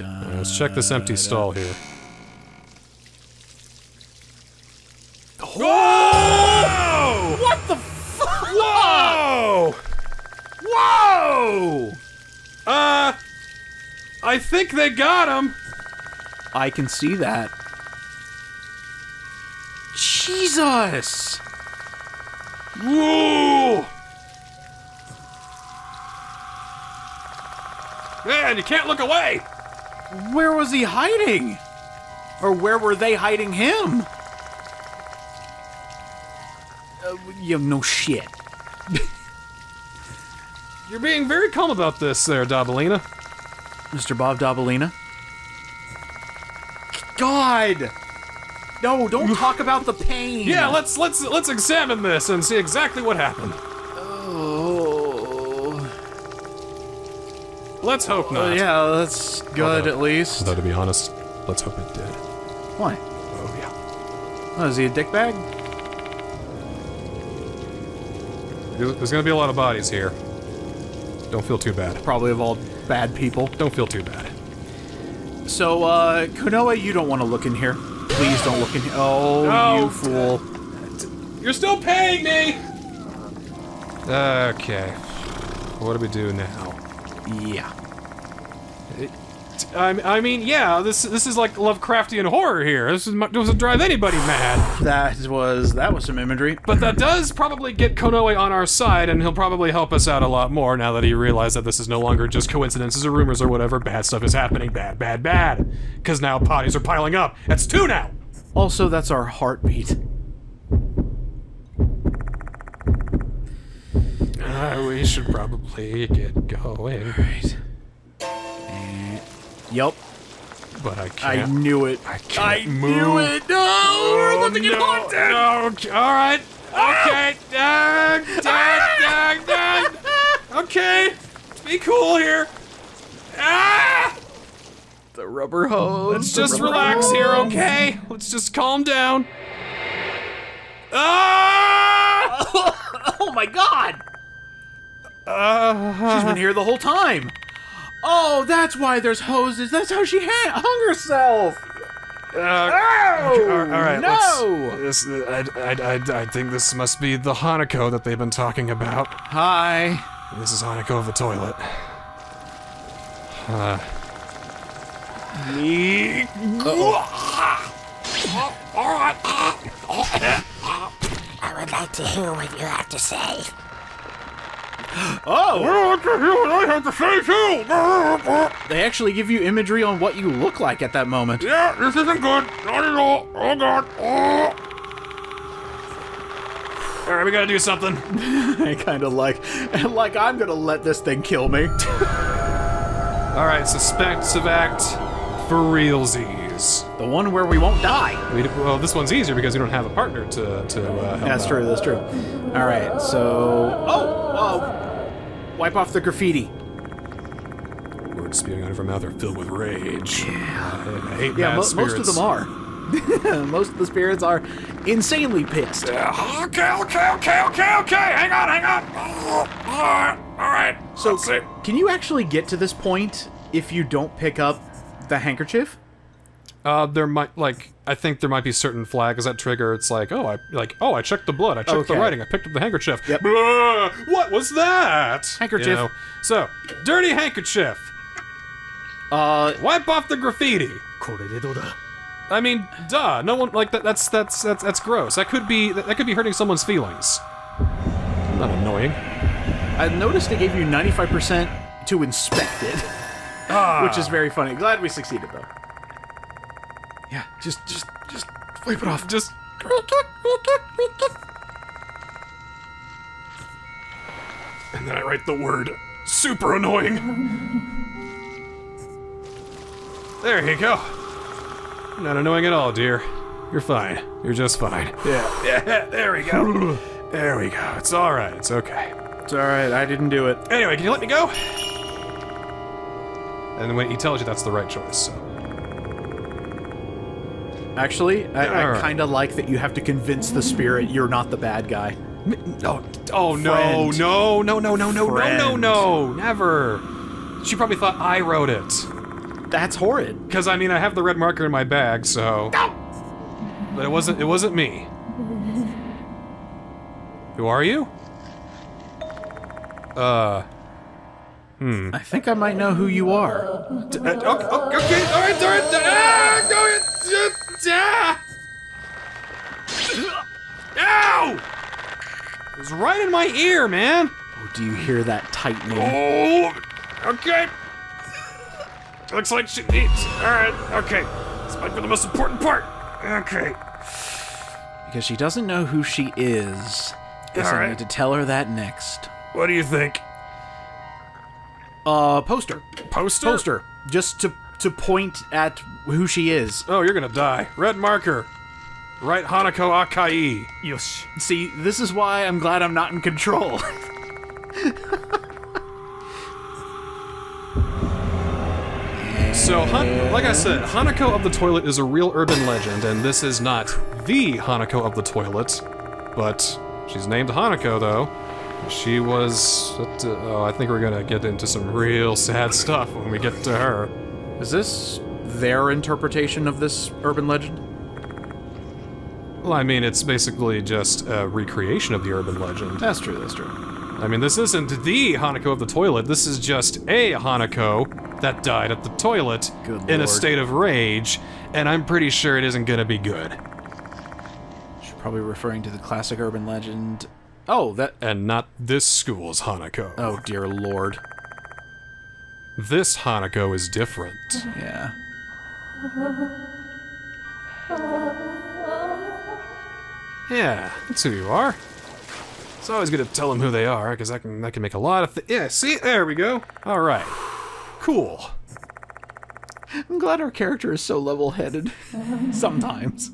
Dun, Let's check this empty stall here. Whoa! What the fuck? Whoa! Whoa! Uh, I think they got him. I can see that. Jesus! Whoa! Man, you can't look away. Where was he hiding? Or where were they hiding him? Uh, you have no shit. You're being very calm about this, there, Dobalina. Mr. Bob Dobalina? God! No, don't talk about the pain. Yeah, let's let's let's examine this and see exactly what happened. Let's hope not. Uh, yeah, that's good Although- at least. Though to be honest, let's hope it did. Why? Oh yeah. Oh, is he a dickbag? There's gonna be a lot of bodies here. Don't feel too bad. Probably of all bad people. Don't feel too bad. So, uh, Konoe, you don't want to look in here. Please don't look in here. Oh, No. you fool. You're still paying me. Okay. What do we do now? Yeah. I, I mean, yeah, this this is like Lovecraftian horror here. This is would drive anybody mad. That was that was some imagery. But that does probably get Konoe on our side, and he'll probably help us out a lot more now that he realized that this is no longer just coincidences or rumors or whatever. Bad stuff is happening. Bad, bad, bad. Because now bodies are piling up. That's two now. Also, that's our heartbeat. Uh, we should probably get going. Right. Yup. But I I can't. I knew it. I can't knew move. it. No, we're about to get no, haunted. no, all right. Okay. Dang, dang, dang, dang. Okay. Be cool here. Ah! The rubber hose. Let's the just relax hose. here, okay? Let's just calm down. Ah! Oh my god! Uh, She's been here the whole time. Oh, that's why there's hoses. That's how she ha- hung herself. uh, Oh, all right, no. let's. This, I, I, I, I think this must be the Hanako that they've been talking about. Hi. This is Hanako of the toilet. Uh, all right. I would like to hear what you have to say. Oh, to hear what I have to say too. they actually give you imagery on what you look like at that moment. Yeah, this isn't good. Not at all. Oh god. Oh. All right, we gotta do something. I kind of like, like I'm gonna let this thing kill me. All right, suspensive act for realsies. The one where we won't die. We, well, this one's easier because we don't have a partner to to uh, help That's out. true. That's true. All right. So, oh, oh, wipe off the graffiti. Words spewing out of her mouth are filled with rage. I, I hate Yeah, mo- most of them are. most of the spirits are. insanely pissed. Okay, okay, okay, okay, okay. Hang on, hang on. Alright, alright. So, can you actually get to this point if you don't pick up the handkerchief? Uh, there might like I think there might be certain flags that trigger. It's like oh I like oh I checked the blood, I checked okay. the writing, I picked up the handkerchief. Yep. Blah, what was that? Handkerchief. You know? So dirty handkerchief. Uh, wipe off the graffiti. I mean, duh. No one like that. That's that's that's that's gross. That could be that, that could be hurting someone's feelings. Not annoying. I noticed they gave you 95% to inspect it, ah. which is very funny. Glad we succeeded though. Yeah, just just just wipe it off. Just. And then I write the word super annoying. There you go. Not annoying at all, dear. You're fine. You're just fine. Yeah, Yeah, there we go. There we go. It's all right. It's okay. it's all right. I didn't do it. Anyway, can you let me go? And when he tells you that's the right choice, so. Actually, I, I kind of like that you have to convince the spirit you're not the bad guy. Oh, oh no, no, no, no, no, no, no, no, no, never. She probably thought I wrote it. That's horrid. Because I mean, I have the red marker in my bag, so. But it wasn't. It wasn't me. Who are you? Uh. Hmm. I think I might know who you are. uh, okay, okay, okay, all right, all right. Ah, go ahead. Ah. Ow! It was right in my ear, man. Oh, do you hear that tightening? Oh, okay. Looks like she needs. All right, okay. This might be the most important part. Okay. Because she doesn't know who she is. Guess I Alright. need to tell her that next. What do you think? Uh, poster. Poster? Poster. Just to to point at who she is. Oh, you're gonna die. Red marker. Right Hanako Akai. よし See, this is why I'm glad I'm not in control. So, Han- like I said, Hanako of the Toilet is a real urban legend, and this is not the Hanako of the Toilet, but she's named Hanako, though. She was. Oh, I think we're gonna get into some real sad stuff when we get to her. Is this their interpretation of this urban legend? Well, I mean, it's basically just a recreation of the urban legend. That's true, that's true. I mean, this isn't the Hanako of the toilet. This is just a Hanako that died at the toilet Good in a state of rage, and I'm pretty sure it isn't gonna be good. She's probably referring to the classic urban legend. Oh, that. And not this school's Hanako. Oh, dear lord. This Hanako is different. Yeah. Yeah, that's who you are. It's always good to tell them who they are, because that can that can make a lot of Yeah, see, there we go. All right, cool. I'm glad our character is so level headed. Sometimes.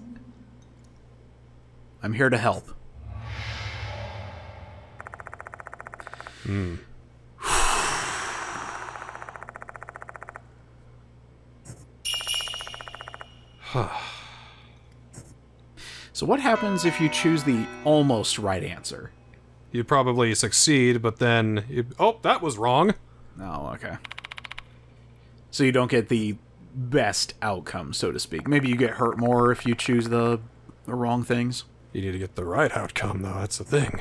I'm here to help. Hmm. so, what happens if you choose the almost right answer? You probably succeed, but then you, oh, that was wrong. Oh, okay. So you don't get the best outcome, so to speak. Maybe you get hurt more if you choose the, the wrong things. You need to get the right outcome, though. That's the thing.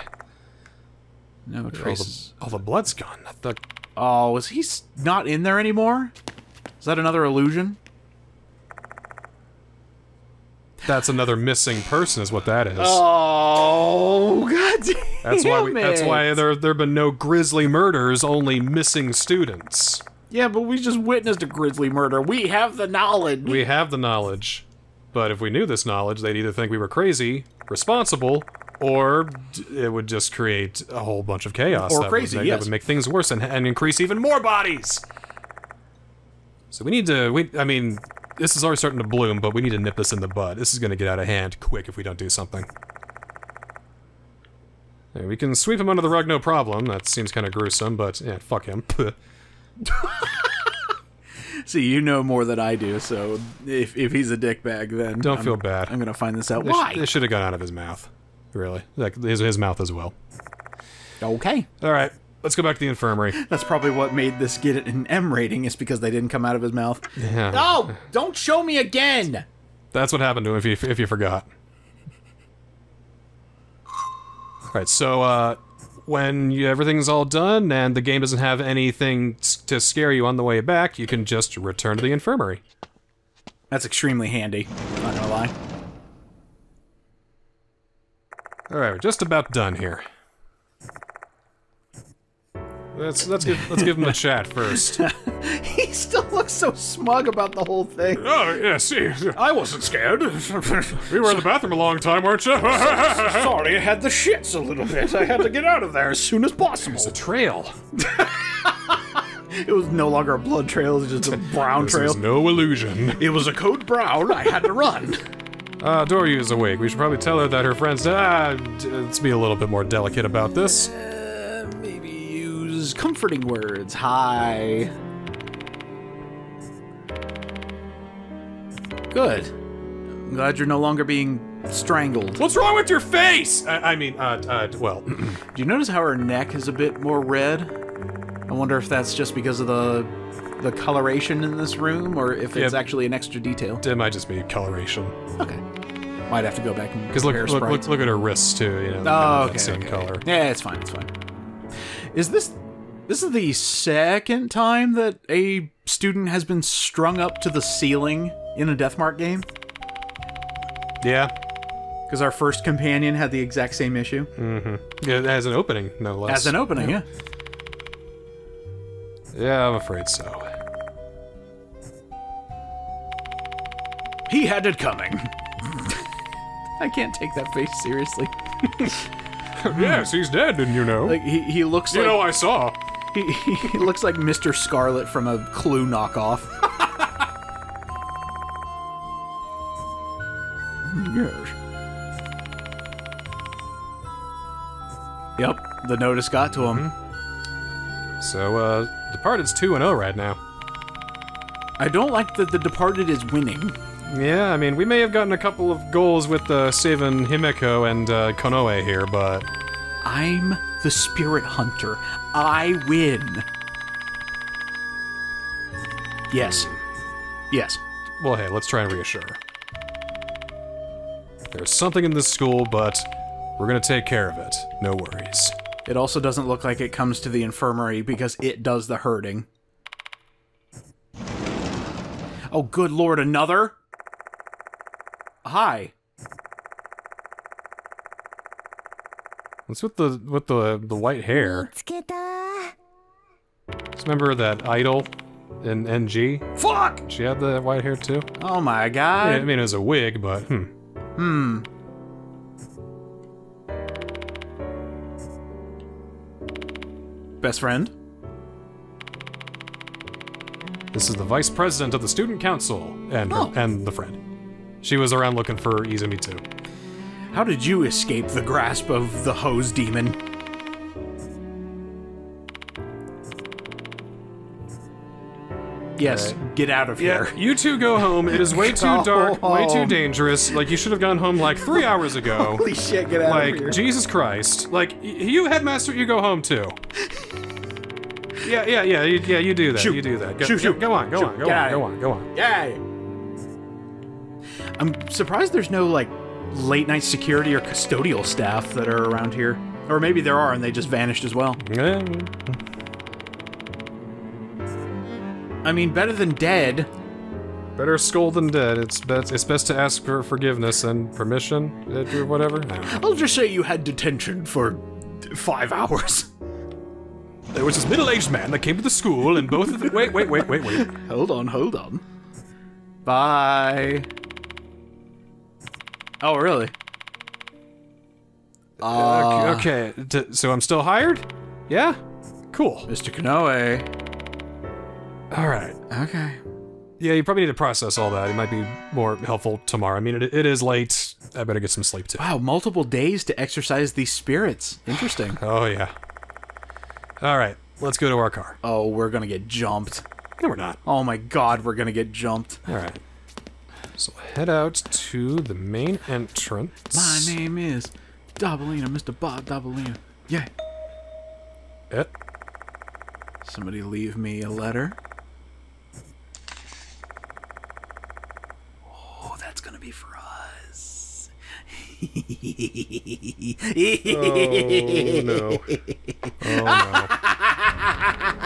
No All the, traces. all the blood's gone. The, Oh, is he not in there anymore? Is that another illusion? That's another missing person, is what that is. Oh, god damn that's why. We, that's why there there have been no grisly murders, only missing students. Yeah, but we just witnessed a grisly murder. We have the knowledge. We have the knowledge, but if we knew this knowledge, they'd either think we were crazy, responsible, or it would just create a whole bunch of chaos. Or that crazy, would make, yes. That would make things worse and, and increase even more bodies. So we need to. We. I mean, this is already starting to bloom, but we need to nip this in the bud. This is going to get out of hand quick if we don't do something. Yeah, we can sweep him under the rug, no problem. That seems kind of gruesome, but yeah, fuck him. See, you know more than I do, so if, if he's a dickbag, then Don't I'm- feel bad. I'm gonna find this out. Sh- Why? They should have gone out of his mouth. Really, like his his mouth as well. okay, All right, let's go back to the infirmary. that's probably what made this get an M rating. Is because they didn't come out of his mouth. Yeah. No, don't show me again. That's what happened to him if you if you forgot. All right, so uh, when you, everything's all done and the game doesn't have anything to scare you on the way back, you can just return to the infirmary. That's extremely handy. Not gonna lie. All right, we're just about done here. Let's let's give let's give him the chat first. He still looks so smug about the whole thing. Oh yeah, see, I wasn't scared. we were in the bathroom a long time, weren't you? Sorry, I had the shits a little bit. I had to get out of there as soon as possible. It's a trail. It was no longer a blood trail, it was just a brown This trail. is no illusion. It was a code brown. I had to run. Uh, Doryu is awake. We should probably tell her that her friends. Ah, d- let's be a little bit more delicate about this. Comforting words. Hi. Good. I'm glad you're no longer being strangled. What's wrong with your face? I, I mean, uh, uh, well, Do you notice how her neck is a bit more red? I wonder if that's just because of the the coloration in this room, or if it's actually an extra detail. it might just be coloration. Okay. Might have to go back and Because look, look, look, look at her wrists too. You know, Oh, okay. same okay. color. Yeah, it's fine. It's fine. Is this this is the second time that a student has been strung up to the ceiling in a Deathmark game? Yeah, Because our first companion had the exact same issue mm-hmm. yeah, it has an opening, no less. as an opening. Yeah. Yeah, I'm afraid so. He had it coming. I can't take that face seriously. yes, he's dead, didn't you know? Like he, he looks you like know, I saw. He, he looks like Mr. Scarlet from a Clue knockoff. yes. Yep, the notice got to him. So, uh, Departed's two and zero right now. I don't like that the Departed is winning. Yeah, I mean, we may have gotten a couple of goals with uh, saving Himeko and uh, Konoe here, but I'm the Spirit Hunter. I win. Yes. Yes. well, hey, let's try and reassure her. There's something in this school, but we're gonna take care of it. No worries. It also doesn't look like it comes to the infirmary because it does the hurting. Oh, good lord, another? Hi. What's with the with the the white hair? Just remember that idol in NG? Fuck! She had the white hair too. Oh my god! Yeah, I mean, it was a wig, but hmm. Hmm. Best friend. This is the vice president of the student council and oh. her, and the friend. She was around looking for Izumi too. How did you escape the grasp of the hose demon? Yes, get out of here. you two go home. It is way too Go dark, way too oh. dangerous. Like you should have gone home like three hours ago. Holy shit, get out of here. like. Jesus Christ! Like y- you, headmaster, you go home too. Yeah, yeah, yeah, you, yeah. You do that. Shoot. You do that. Go, Shoot, go- shoot. go on, go Shoot. on, go Get on, go on, go on. Yay! I'm surprised there's no, like, late night security or custodial staff that are around here. Or maybe there are and they just vanished as well. I mean, better than dead. Better skull than dead. It's best. It's best to ask for forgiveness and permission, or whatever. I'll just say you had detention for five hours. There was this middle-aged man that came to the school, and both of them. Wait, wait, wait, wait, wait. Hold on, hold on. Bye. Oh, really? Uh, okay, d- so I'm still hired? Yeah? Cool. Mr. Kanoe. Alright. Okay. Yeah, you probably need to process all that. It might be more helpful tomorrow. I mean, it, it is late. I better get some sleep too. Wow, multiple days to exercise these spirits. Interesting. Oh, yeah. Alright, let's go to our car. oh, we're gonna get jumped. No, we're not. Oh my god, we're gonna get jumped. All So head out to the main entrance. My name is Dobalina, Mr. Bob Dobalina. Yeah. Eh, Somebody leave me a letter. Oh, that's gonna be for us. Oh no. Oh no.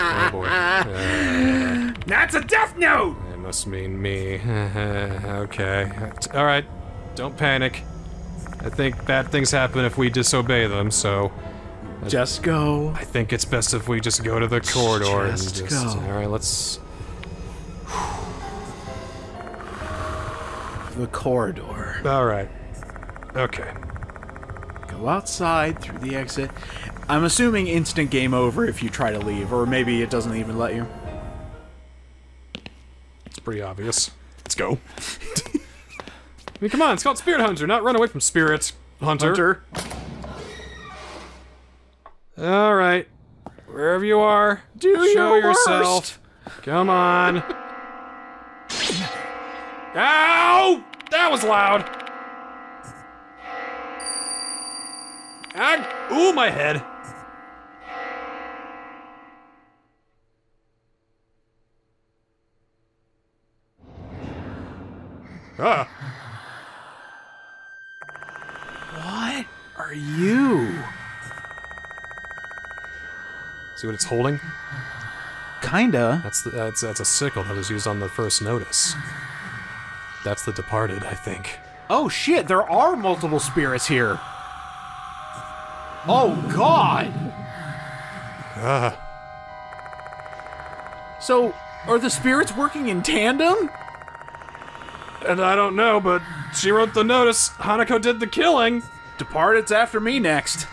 Oh boy. Uh, That's a death note! It must mean me. okay. All right. Don't panic. I think bad things happen if we disobey them, so Just go. I think it's best if we just go to the corridor Just and just. go. All right, let's. The corridor. All right. Okay. Go outside through the exit. I'm assuming instant game over if you try to leave, or maybe it doesn't even let you. It's pretty obvious. Let's go. I mean, come on, it's called Spirit Hunter, not run away from Spirit Hunter. Hunter, All right. Wherever you are, Do show your yourself. Come on. Ow! That was loud. Ah, ooh, my head. Ah. what are you? See what it's holding? Kinda. That's the, that's that's a sickle that was used on the first notice. That's the departed, I think. Oh shit, there are multiple spirits here. Oh god! Ah. So, are the spirits working in tandem? And I don't know, but she wrote the notice. Hanako did the killing. Departed's after me next.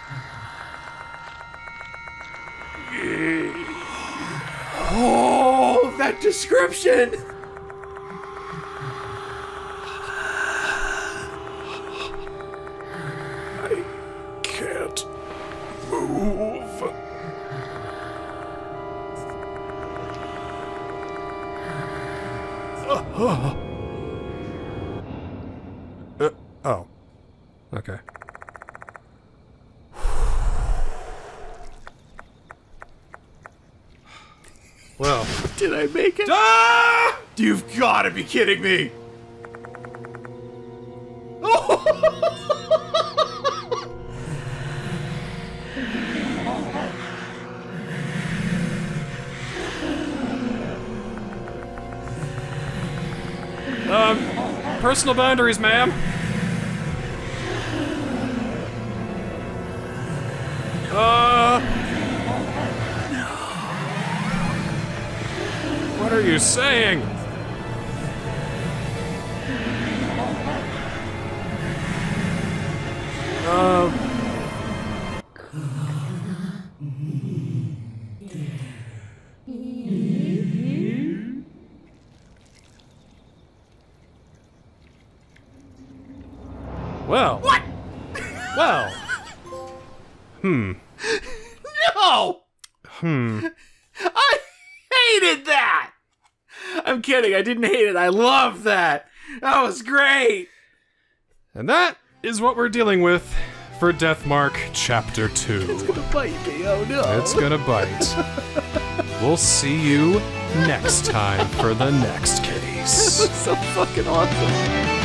Oh, that description! I can't move. Uh, oh. Okay. Well. Did I make it? You've gotta be kidding me! Um, personal boundaries, ma'am. Uh. What are you saying? Um. Well. What? Well. Hmm. No! Hmm. I hated that! I'm kidding, I didn't hate it, I love that! That was great! And that is what we're dealing with for Deathmark Chapter 2. gonna bite me, oh no. It's gonna bite. we'll see you next time for the next case. so fucking awesome.